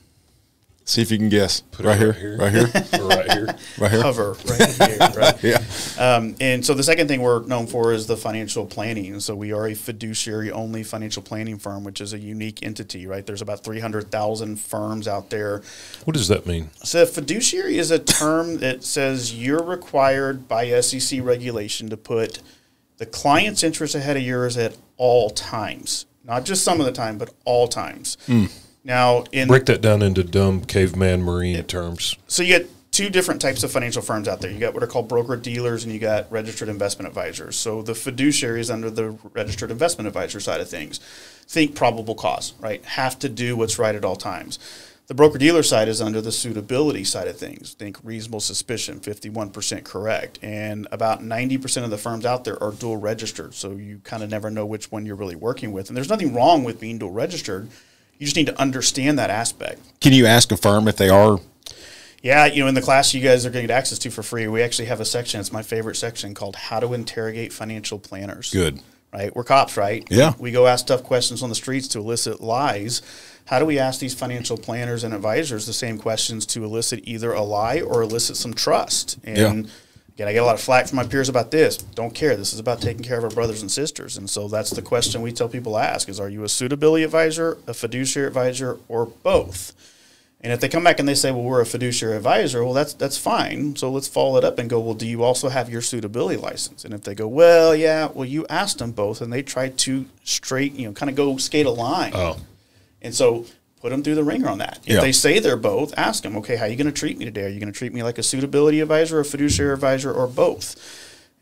See if you can guess. Put right, right, here, right here, right here, *laughs* *laughs* right here. Hover right here. *laughs* Right. yeah. Um, and so the second thing we're known for is the financial planning. So we are a fiduciary only financial planning firm, which is a unique entity. Right. There's about three hundred thousand firms out there. What does that mean? So fiduciary is a term that says you're required by SEC regulation to put the client's interest ahead of yours at all times, not just some of the time, but all times. Mm Now, in Break that down into dumb caveman marine terms. so you get two different types of financial firms out there. You got what are called broker dealers, and you got registered investment advisors. So the fiduciary is under the registered investment advisor side of things. Think probable cause, right? Have to do what's right at all times. The broker dealer side is under the suitability side of things. Think reasonable suspicion, 51% correct. And about 90% of the firms out there are dual registered. So you kind of never know which one you're really working with. And there's nothing wrong with being dual registered. You just need to understand that aspect. Can you ask a firm if they are? Yeah, you know, in the class you guys are going to get access to for free, we actually have a section. It's my favorite section called "How to Interrogate Financial Planners." Good. right? We're cops, right? Yeah. We go ask tough questions on the streets to elicit lies. How do we ask these financial planners and advisors the same questions to elicit either a lie or elicit some trust? And Yeah. Again, I get a lot of flack from my peers about this. Don't care. This is about taking care of our brothers and sisters. And so that's the question we tell people to ask is are you a suitability advisor, a fiduciary advisor, or both? And if they come back and they say, "Well, we're a fiduciary advisor," well, that's that's fine. So let's follow it up and go, "Well, do you also have your suitability license?" And if they go, "Well, yeah," well, you asked them both, and they tried to straight, you know, kind of go skate a line. Oh, And so put them through the ringer on that. If Yeah. they say they're both, ask them, okay, how are you going to treat me today? Are you going to treat me like a suitability advisor, a fiduciary advisor, or both?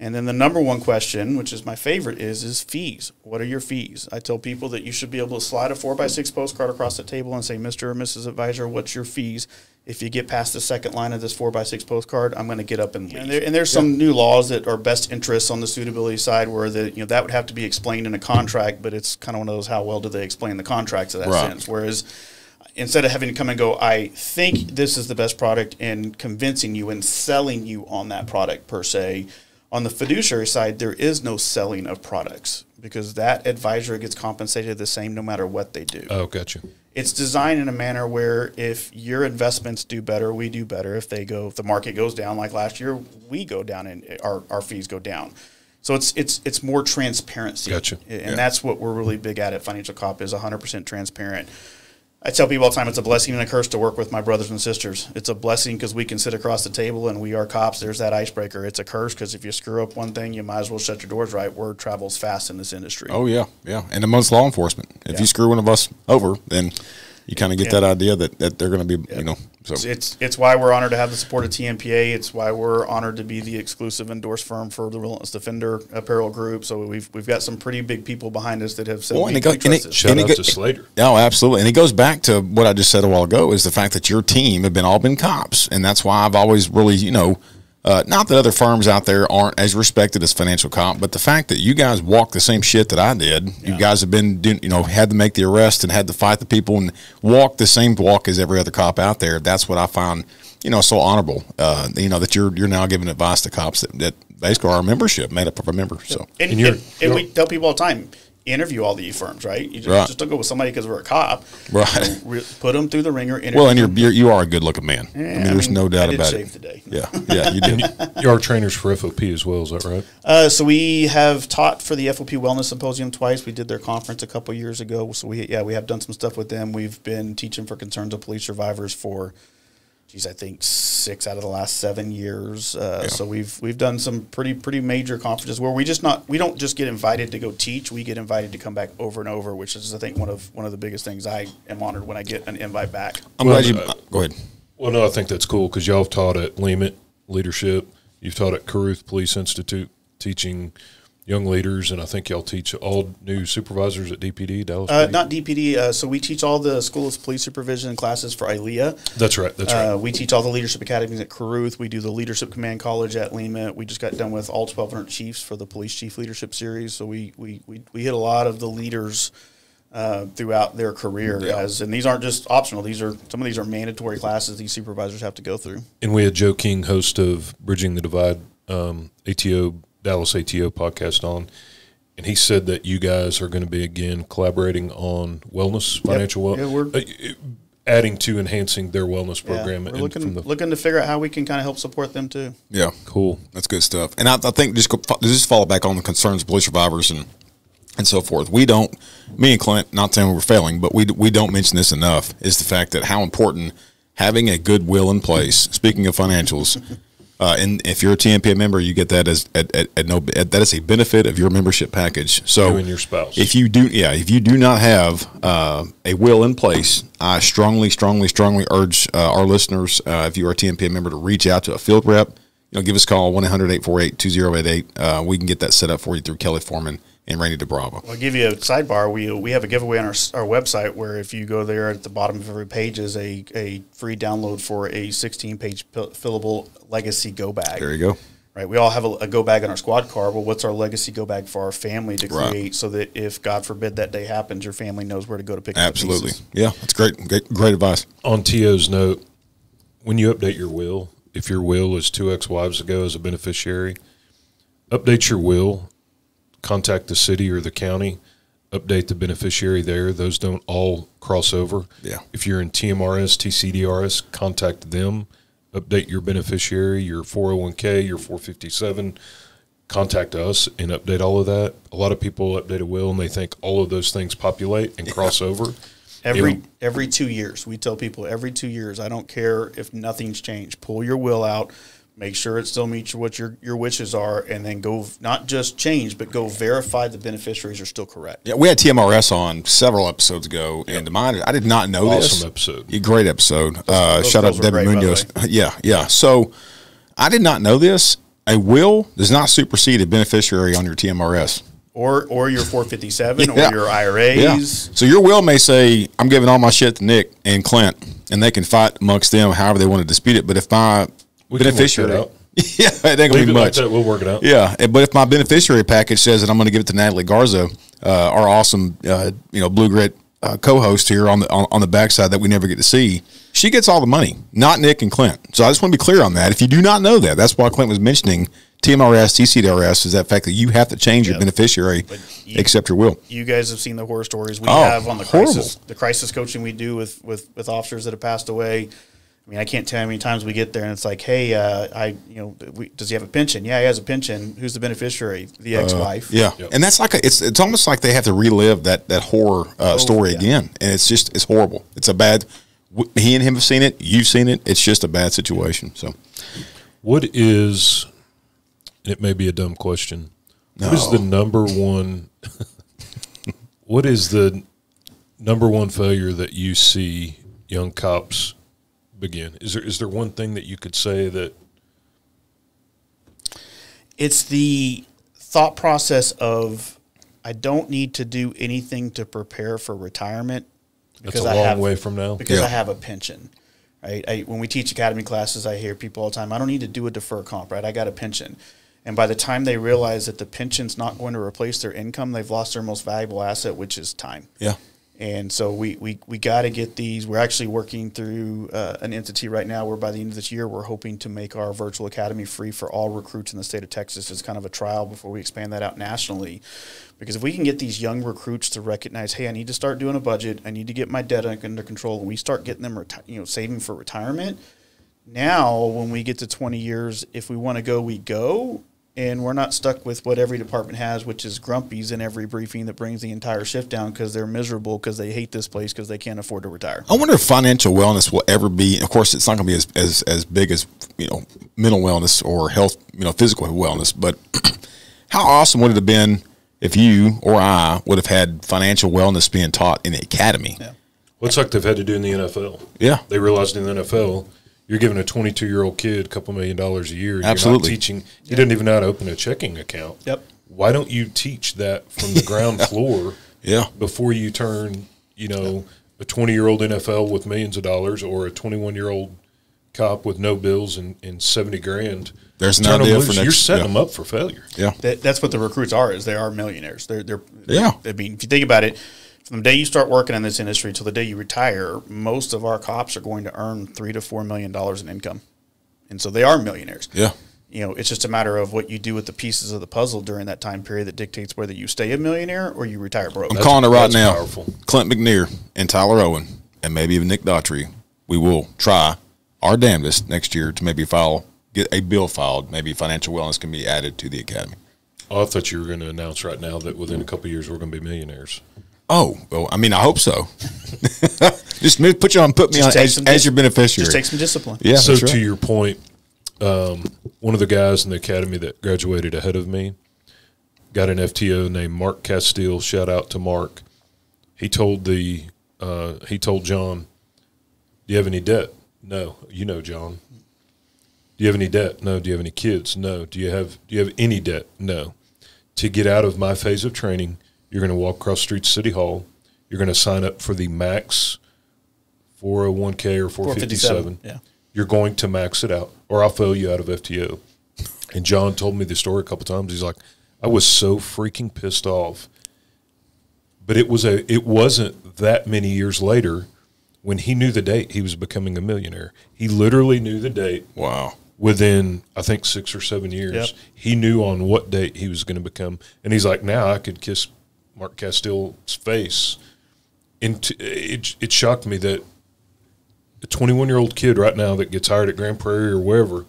And then the number one question, which is my favorite, is is fees. What are your fees? I tell people that you should be able to slide a four by six postcard across the table and say, Mr. or Mrs. Advisor, what's your fees? If you get past the second line of this four by six postcard, I'm going to get up and leave. And, there, and there's some new laws that are best interests on the suitability side, where the you know that would have to be explained in a contract, but it's kind of one of those how well do they explain the contracts in that Right. sense. Whereas instead of having to come and go, I think this is the best product, and convincing you and selling you on that product per se. On the fiduciary side, there is no selling of products because that advisor gets compensated the same no matter what they do. oh, gotcha. It's designed in a manner where if your investments do better, we do better. If they go, if the market goes down like last year, we go down and our, our fees go down. So it's it's it's more transparency. Gotcha. And that's what we're really big at at Financial Cop is 100% transparent. I tell people all the time it's a blessing and a curse to work with my brothers and sisters. It's a blessing because we can sit across the table and we are cops. There's that icebreaker. It's a curse because if you screw up one thing, you might as well shut your doors right. Word travels fast in this industry. Oh yeah, yeah. And amongst law enforcement, if Yeah. you screw one of us over, then you kind of get Yeah. that idea that, that they're going to be, you know. So It's, it's it's why we're honored to have the support of TMPA. It's why we're honored to be the exclusive endorsed firm for the Relentless Defender Apparel Group. So we've we've got some pretty big people behind us that have said Well, we, and it go- we and trust it- this. Shout And out it to go- Slater. Oh, absolutely. And it goes back to what I just said a while ago is the fact that your team have been all been cops. And that's why I've always really, you know, uh, not that other firms out there aren't as respected as Financial Cop, but the fact that you guys walk the same shit that I did. You guys have been, doing, you know, had to make the arrest and had to fight the people and walk the same walk as every other cop out there. That's what I found, you know, so honorable. Uh, you know, that you're you're now giving advice to cops that, that basically are a membership made up of a member. So And, And you're- and, and we you're- tell people all the time, interview all the firms, right? You just, Right. just don't go with somebody because we're a cop. Right. You know, re- put them through the ringer. Interview well, and you're, you're you are a good looking man. I mean, Yeah, there's no doubt did about shave it. today. Yeah, yeah, you did. *laughs* You are trainers for FOP as well, is that right? Uh, so we have taught for the FOP Wellness Symposium twice. We did their conference a couple years ago. So we yeah we have done some stuff with them. We've been teaching for concerns of police survivors for, geez, I think six out of the last seven years. Uh, Yeah. So we've we've done some pretty pretty major conferences where we just not we don't just get invited to go teach. We get invited to come back over and over, which is I think one of one of the biggest things I am honored when I get an invite back. I'm Well, glad you. uh, go ahead. Well, no, I think that's cool because y'all have taught at LEMIT Leadership. You've taught at Caruth Police Institute teaching young leaders, and I think y'all teach all new supervisors at DPD, Dallas. Uh, not DPD. Uh, so we teach all the School of Police Supervision classes for ILEA. That's right. That's right. Uh, we teach all the leadership academies at Caruth. We do the leadership command college at LEMIT. We just got done with all 1,200 chiefs for the police chief leadership series. So we we, we, we hit a lot of the leaders uh, throughout their career. Yeah. As and these aren't just optional. These are some of these are mandatory classes these supervisors have to go through. And we had Joe King, host of Bridging the Divide um, ATO Dallas ATO podcast on, and he said that you guys are going to be again collaborating on wellness, financial well, Yeah, uh, adding to enhancing their wellness program. Yeah, we're looking from the looking to figure out how we can kind of help support them too. Yeah, cool. that's good stuff. And I, I think just just follow back on the concerns of police survivors and and so forth. We don't, me and Clint, not saying we're failing, but we we don't mention this enough. Is the fact that how important having a goodwill in place. Speaking of financials. Uh, and if you're a TMP member, you get that as at, at, at no at, that is a benefit of your membership package. So You and your spouse. If you do, yeah, if you do not have uh, a will in place, I strongly, strongly, strongly urge uh, our listeners, uh, if you are a TMP member, to reach out to a field rep. You know, give us a call 1-800-848-2088. Uh, we can get that set up for you through Kelly Foreman and Randy DeBravo. I'll give you a sidebar. We we have a giveaway on our, our website where if you go there at the bottom of every page is a, a free download for a 16 page fillable legacy go bag. There you go. Right. We all have a, a go bag in our squad car. Well, what's our legacy go bag for our family to Right. create so that if God forbid that day happens, your family knows where to go to pick up Absolutely. Yeah, that's great. Great, great advice. on Tio's note, when you update your will, if your will is two ex-wives ago as a beneficiary, update your will, contact the city or the county, update the beneficiary there. Those don't all cross over. Yeah. If you're in TMRS, TCDRS, contact them, update your beneficiary, your 401k, your 457, contact us and update all of that. A lot of people update a will and they think all of those things populate and cross over. *laughs* Every It- every two years, we tell people every two years. I don't care if nothing's changed. Pull your will out, make sure it still meets what your your wishes are, and then go not just change, but go verify the beneficiaries are still correct. Yeah, we had TMRS on several episodes ago, and to mine, I did not know this. Awesome episode. Yeah, great episode. uh, those shout out to were Debbie great, by the Munoz. *laughs* Yeah, yeah. So I did not know this. A will does not supersede a beneficiary on your TMRS. Or or your 457 *laughs* Yeah. or your IRAs. Yeah. So your will may say, "I'm giving all my shit to Nick and Clint, and they can fight amongst them however they want to dispute it." But if my We can work beneficiary, that out. *laughs* yeah, it ain't gonna Leave be it like much. We'll work it out. Yeah, eh, but if my beneficiary package says that I'm going to give it to Natalie Garza, uh, our awesome, uh, you know, Blue Grit uh, co-host here on the on, on the backside that we never get to see, she gets all the money, not Nick and Clint. So I just want to be clear on that. If you do not know that, that's why Clint was mentioning TMRS, TCDRS is that fact that you have to change your beneficiary, you- except your will. You guys have seen the horror stories we Oh, have on the horrible. crisis the crisis coaching we do with, with with officers that have passed away. I mean, I can't tell you how many times we get there and it's like, hey, uh, I, you know, we, does he have a pension? Yeah, he has a pension. Who's the beneficiary? The ex-wife. Uh, Yeah, Yep. and that's like a, it's it's almost like they have to relive that that horror uh, story Oh, yeah. again, and it's just it's horrible. It's a bad. He and him have seen it. You've seen it. It's just a bad situation. So What is, it may be a dumb question, what is the number one, *laughs* what is the number one failure that you see young cops begin? Is there, is there one thing that you could say that, It's the thought process of I don't need to do anything to prepare for retirement that's a long way from now? because Yeah. I have a pension. Right? I, when we teach academy classes, I hear people all the time, I don't need to do a defer comp, right? I got a pension. And by the time they realize that the pension's not going to replace their income, they've lost their most valuable asset, which is time. yeah, And so we, we, we got to get these. We're actually working through uh, an entity right now where by the end of this year, we're hoping to make our virtual academy free for all recruits in the state of Texas as kind of a trial before we expand that out nationally. Because if we can get these young recruits to recognize, hey, I need to start doing a budget, I need to get my debt under control, and we start getting them, you know, saving for retirement. Now, when we get to 20 years, if we want to go, we go. And we're not stuck with what every department has, which is grumpies in every briefing that brings the entire shift down because they're miserable because they hate this place because they can't afford to retire. I wonder if financial wellness will ever be. Of course, it's not going to be as, as as big as you know mental wellness or health, you know, physical wellness. But *clears throat* how awesome would it have been if you or I would have had financial wellness being taught in the academy? Yeah. What's like they've had to do in the NFL? Yeah. They realized in the NFL, you're giving a 22 year old kid a couple million dollars a year. Absolutely. You're not teaching. He doesn't even know how to open a checking account. Yep. Why don't you teach that from the ground *laughs* floor? Yeah. Before you turn, you know, a 20 year old NFL with millions of dollars or a 21 year old cop with no bills and, and 70 grand. There's an Turn 'em idea loose, for You're setting yeah. them up for failure. Yeah. That, that's what the recruits are. Is they are millionaires. They're they're Yeah. I mean, if you think about it, from the day you start working in this industry till the day you retire, most of our cops are going to earn three to four million dollars in income, and so they are millionaires. Yeah. You know, it's just a matter of what you do with the pieces of the puzzle during that time period that dictates whether you stay a millionaire or you retire broke. I'm calling it right now. powerful. Clint McNear and Tyler Owen, and maybe even Nick Daugherty. We will try our damnedest next year to maybe file get a bill filed. Maybe financial wellness can be added to the academy. Oh, I thought you were going to announce right now that within a couple of years we're going to be millionaires. Oh, well, I mean, I hope so. *laughs* Just put you on, put me Just on as, some as your beneficiary. Just take some discipline. yeah, so that's to your point, um, one of the guys in the academy that graduated ahead of me got an FTO named Mark Castile. Shout out to Mark. He told the uh, he told John, "Do you have any debt?" No. You know, John. Do you have any debt? No. Do you have any kids? No. Do you have Do you have any debt? No. To get out of my phase of training, you're going to walk across the street to City Hall. You're going to sign up for the max 401k or 457. Yeah. You're going to max it out, or I'll fail you out of FTO. And John told me the story a couple times. He's like, I was so freaking pissed off. But it was a it wasn't that many years later when he knew the date he was becoming a millionaire. He literally knew the date Wow. within I think six or seven years. Yep. He knew on what date he was going to become, and he's like, now I could kiss Mark Castile's face. And it it shocked me that a 21 year old kid right now that gets hired at Grand Prairie or wherever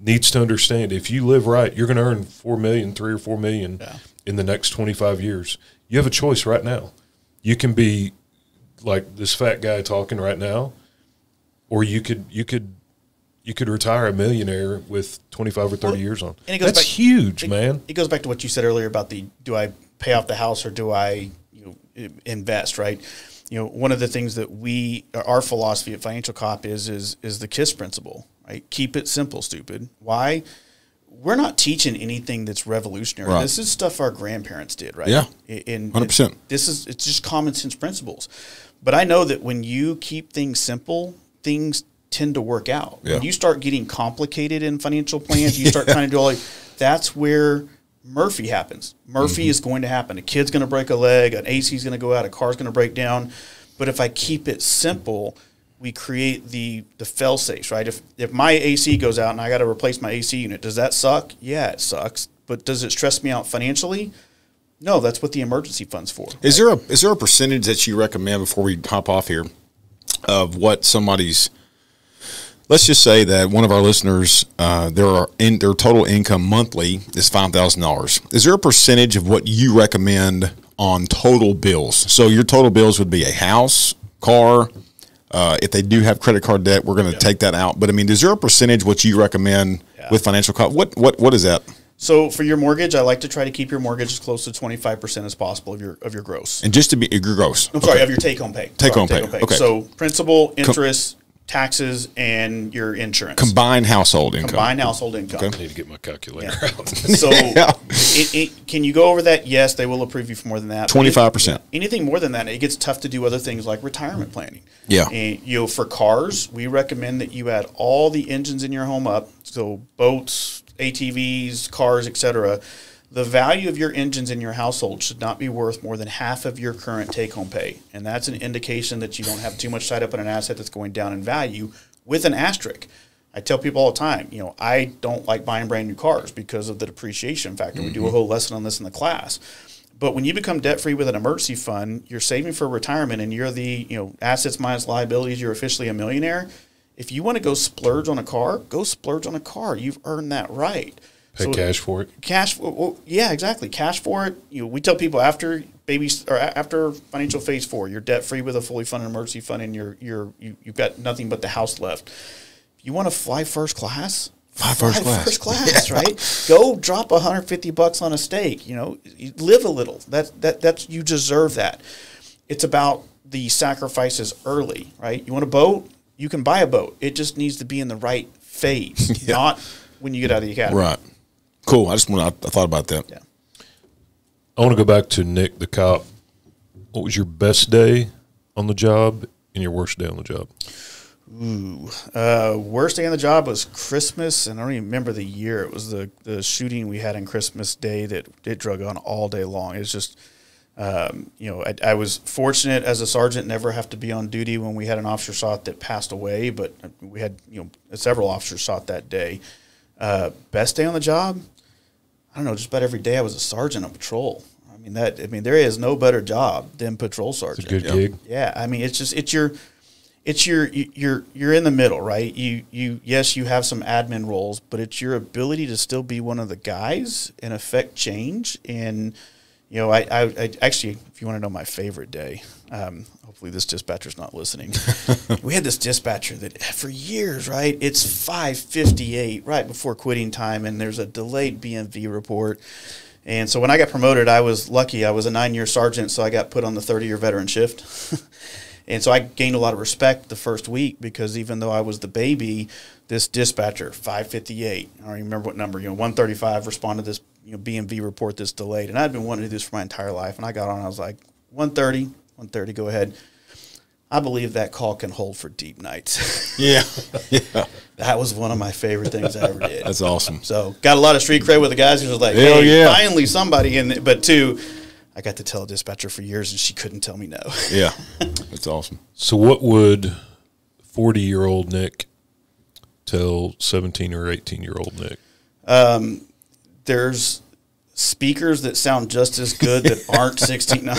needs to understand if you live right, you're going to earn four million, three or four million Yeah. in the next 25 years. You have a choice right now. You can be like this fat guy talking right now, or you could you could you could retire a millionaire with 25 or 30 Well, years on. and it goes That's back- huge, it, man. It goes back to what you said earlier about the do I pay off the house or do I you know invest right? You know, one of the things that we our philosophy at Financial Cop is is is the KISS principle, right? Keep it simple, stupid. Why? We're not teaching anything that's revolutionary. Right. This is stuff our grandparents did, right? Yeah. And 100%. This is it's just common sense principles. But I know that when you keep things simple, things tend to work out. Yeah. When you start getting complicated in financial *laughs* plans, you start trying to do all. That's where Murphy happens. Murphy Mm-hmm. is going to happen. A kid's going to break a leg. An AC is going to go out. A car's going to break down. But if I keep it simple, we create the the fail safes, right? If if my AC goes out and I got to replace my AC unit, does that suck? Yeah, it sucks. But does it stress me out financially? No, that's what the emergency fund's for. Is there a is there a percentage that you recommend before we hop off here of what somebody's? Let's just say that one of our listeners, uh, their in their total income monthly is five thousand dollars. Is there a percentage of what you recommend on total bills? So your total bills would be a house, car. Uh, if they do have credit card debt, we're going to take that out. But I mean, is there a percentage what you recommend Yeah. with Financial Cop? What what what is that? So for your mortgage, I like to try to keep your mortgage as close to twenty five percent as possible of your of your gross. And just to be your gross. I'm sorry, of your take home pay. Take home pay, okay. So principal, interest, taxes, and your insurance. combined household income. Combined household income. I need to get my calculator out. *laughs* So, it, it, can you go over that? Yes, they will approve you for more than that. 25%. Anything more than that, it gets tough to do other things like retirement planning. Yeah. And, you know, for cars, we recommend that you add all the engines in your home up. So boats, ATVs, cars, etc. The value of your engines in your household should not be worth more than half of your current take-home pay, and that's an indication that you don't have too much tied up in an asset that's going down in value. With an asterisk, I tell people all the time, you know, I don't like buying brand new cars because of the depreciation factor. We do a mm-hmm. whole lesson on this in the class. But when you become debt free with an emergency fund, you're saving for retirement and you're the, you know, assets minus liabilities, you're officially a millionaire. If you want to go splurge on a car, go splurge on a car. You've earned that right. Pay So- cash for it. cash well, yeah exactly. Cash for it. You know, we tell people after babies or after financial phase four you're debt free with a fully funded emergency fund and you're you're you, you've got nothing but the house left. You want to fly first class Fly first class. first class *laughs* right? Go drop 150 bucks on a steak you know? Live a little. That that that's you deserve that. It's about the sacrifices early right? You want a boat? You can buy a boat. It just needs to be in the right phase *laughs* Yeah. not when you get out of the academy. Right. Cool. I just want. I, I thought about that. yeah I want to go back to Nick the cop. What was your best day on the job and your worst day on the job? Uh, worst day on the job was Christmas, and I don't even remember the year. It was the the shooting we had on Christmas Day that it drug on all day long. It's just, um, you know, I, I was fortunate as a sergeant never have to be on duty when we had an officer shot that passed away, but we had you know several officers shot that day. Uh, best day on the job, I don't know. Just about every day I was a sergeant on patrol. I mean that. I mean there is no better job than patrol sergeant. Good gig. Yeah, I mean it's just it's your it's your you- you're you're in the middle, right? You you yes, you have some admin roles, but it's your ability to still be one of the guys and affect change and you know, I, I, I actually, if you want to know my favorite day, um, hopefully this dispatcher's not listening. *laughs* we had this dispatcher that for years, right? It's 5:58 right before quitting time, and there's a delayed BMV report. And so when I got promoted, I was lucky. I was a nine-year sergeant, so I got put on the 30-year veteran shift. *laughs* and so I gained a lot of respect the first week because even though I was the baby, this dispatcher 558, I don't remember what number, you know, 135 responded to this you know BMV report that's delayed, and I'd been wanting to do this for my entire life. And I got on, I was like 130, 130, go ahead. I believe that call can hold for deep nights. *laughs* Yeah. *laughs* yeah. that was one of my favorite things I ever did. That's awesome. So got a lot of street cred with the guys who was like, Hell hey, yeah. finally somebody in there. But two, I got to tell a dispatcher for years and she couldn't tell me no. *laughs* Yeah. That's awesome. So, what would 40 year old Nick tell 17 or 18 year old Nick? Um, there's speakers that sound just as good that aren't *laughs* 16. No,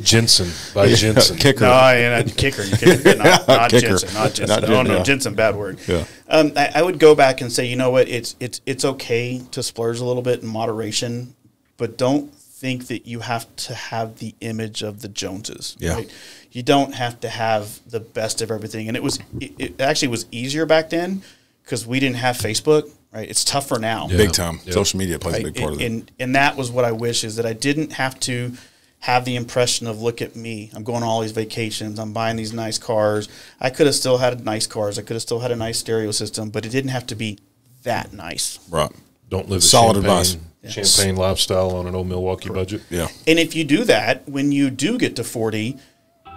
Jensen by Jensen. Kicker. no yeah, not kicker, *laughs* kicker not, not Kicker. Jensen, not Jensen. Not no, Jen- no, yeah. Jensen, bad word. Yeah. Um, I, I would go back and say, you know what, it's it's it's okay to splurge a little bit in moderation, but don't think that you have to have the image of the Joneses. Yeah. Right? You don't have to have the best of everything, and it was it, it actually was easier back then because we didn't have Facebook. Right, it's tougher now. Yeah. Big time. Yeah. Social media plays a big part and, of it. and and that was what I wish is that I didn't have to have the impression of look at me. I'm going on all these vacations. I'm buying these nice cars. I could have still had nice cars. I could have still had a nice stereo system, but it didn't have to be that nice. Right. Don't live a Solid champagne, advice. champagne lifestyle on an old Milwaukee budget. Yeah. And if you do that, when you do get to 40,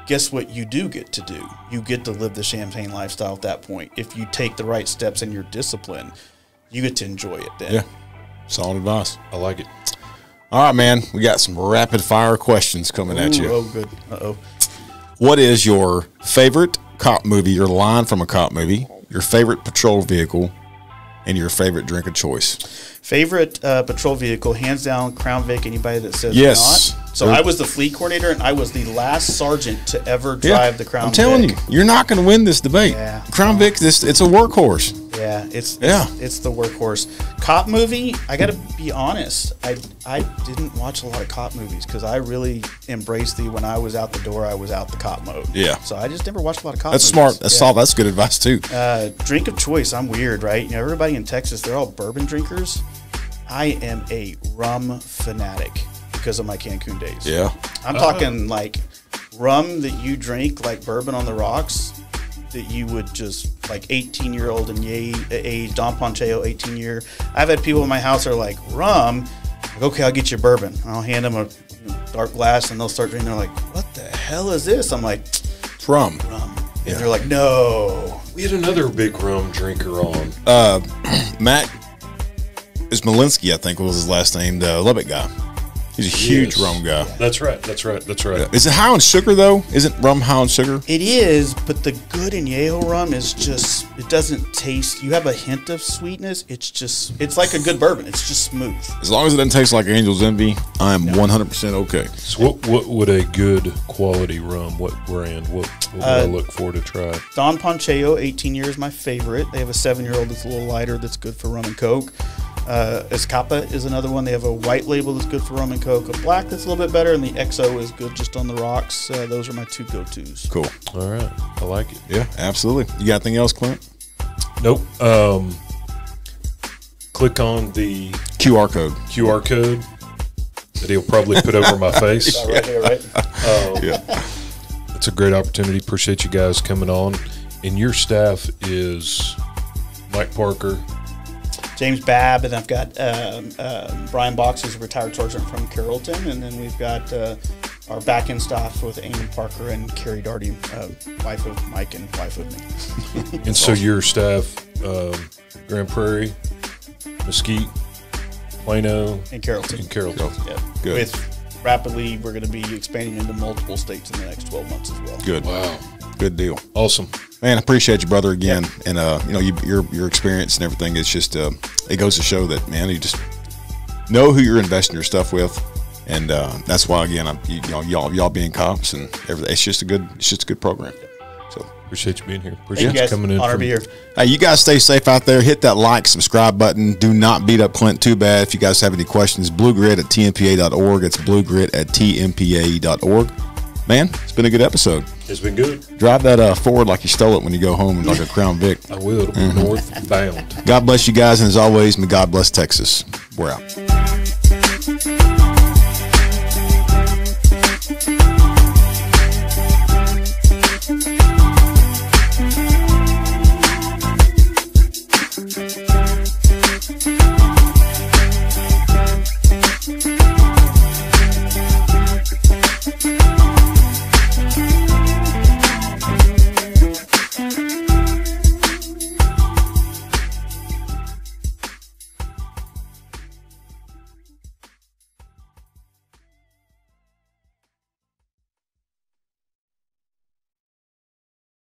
guess what you do get to do? You get to live the champagne lifestyle at that point. If you take the right steps in your discipline, you get to enjoy it then. Yeah. Solid advice. I like it. All right, man. We got some rapid fire questions coming at you. Oh, good. Uh oh. What is your favorite cop movie, your line from a cop movie, your favorite patrol vehicle, and your favorite drink of choice? Favorite uh, patrol vehicle, hands down, Crown Vic. Anybody that says Yes. not. So I was the fleet coordinator, and I was the last sergeant to ever drive the Crown. I'm telling Vic. you, you're not going to win this debate. Yeah. Crown Vic, this it's a workhorse. Yeah, it's Yeah. it's, the workhorse. Cop movie. I got to be honest. I I didn't watch a lot of cop movies because I really embraced the when I was out the door, I was out the cop mode. Yeah. So I just never watched a lot of cop. That's movies. smart. That's Yeah. solid. That's good advice too. Uh, drink of choice. I'm weird, right? You know, everybody in Texas, they're all bourbon drinkers. I am a rum fanatic because of my Cancun days. yeah. I'm talking like rum that you drink, like bourbon on the rocks, that you would just like 18 year old and yay age, Don Pancho, 18 year. I've had people in my house that are like rum. Like, okay, I'll get you bourbon. I'll hand them a dark glass, and they'll start drinking. They're like, "What the hell is this?" I'm like, It's rum. "Rum," and they're like, "No." We had another big rum drinker on. Uh, *clears throat* Matt is Malinsky, I think was his last name, the Lubbock guy. He's a huge Yes. rum guy. That's right. That's right. That's right. Is it high on sugar though? Isn't rum high on sugar? It is, but the good in Añejo rum is just it doesn't taste. You have a hint of sweetness. It's just it's like a good bourbon. It's just smooth. As long as it doesn't taste like Angel's Envy, I am 100% okay. So what what would a good quality rum? What brand? What, what would I uh, look for to try? Don Pancho, 18 years, my favorite. They have a seven year old that's a little lighter that's good for rum and coke. Uh, Zacapa is another one. They have a white label that's good for rum and coke, a black that's a little bit better, and the XO is good just on the rocks. Uh, those are my two go tos. Cool. All right, I like it. Yeah, absolutely. You got anything else, Clint? Nope. Um, click on the QR code. QR code that he'll probably put over my *laughs* face. Right here, right? Yeah. It's a great opportunity. Appreciate you guys coming on. And your staff is Mike Parker. James Babb, and I've got um, uh, Brian Box, who's a retired sergeant from Carrollton, and then we've got uh, our back end staff with Amy Parker and Carrie Daugherty, uh, wife of Mike and wife of me. *laughs* And so your staff, um, Grand Prairie, Mesquite, Plano, And Carrollton. and Carrollton. Yeah. Good. With rapidly, we're going to be expanding into multiple states in the next 12 months as well. Good. Wow. Good deal. Awesome. Man, I appreciate you, brother, again. And uh, you know, you, your your experience and everything. It's just uh, it goes to show that man, you just know who you're investing your stuff with, and uh, that's why again, I'm, you, you know, y'all y'all being cops and everything. It's just a good it's just a good program. So Appreciate you being here. Thank Appreciate you guys. coming in. Honor from- be here. Hey, you guys stay safe out there. Hit that like, subscribe button. Do not beat up Clint too bad. If you guys have any questions, bluegrit at tmpa.org. It's bluegrit at tmpa.org. Man, it's been a good episode. It's been good. Drive that uh, forward like you stole it when you go home, like a Crown Vic. I will. Be northbound. God bless you guys, and as always, may God bless Texas. We're out.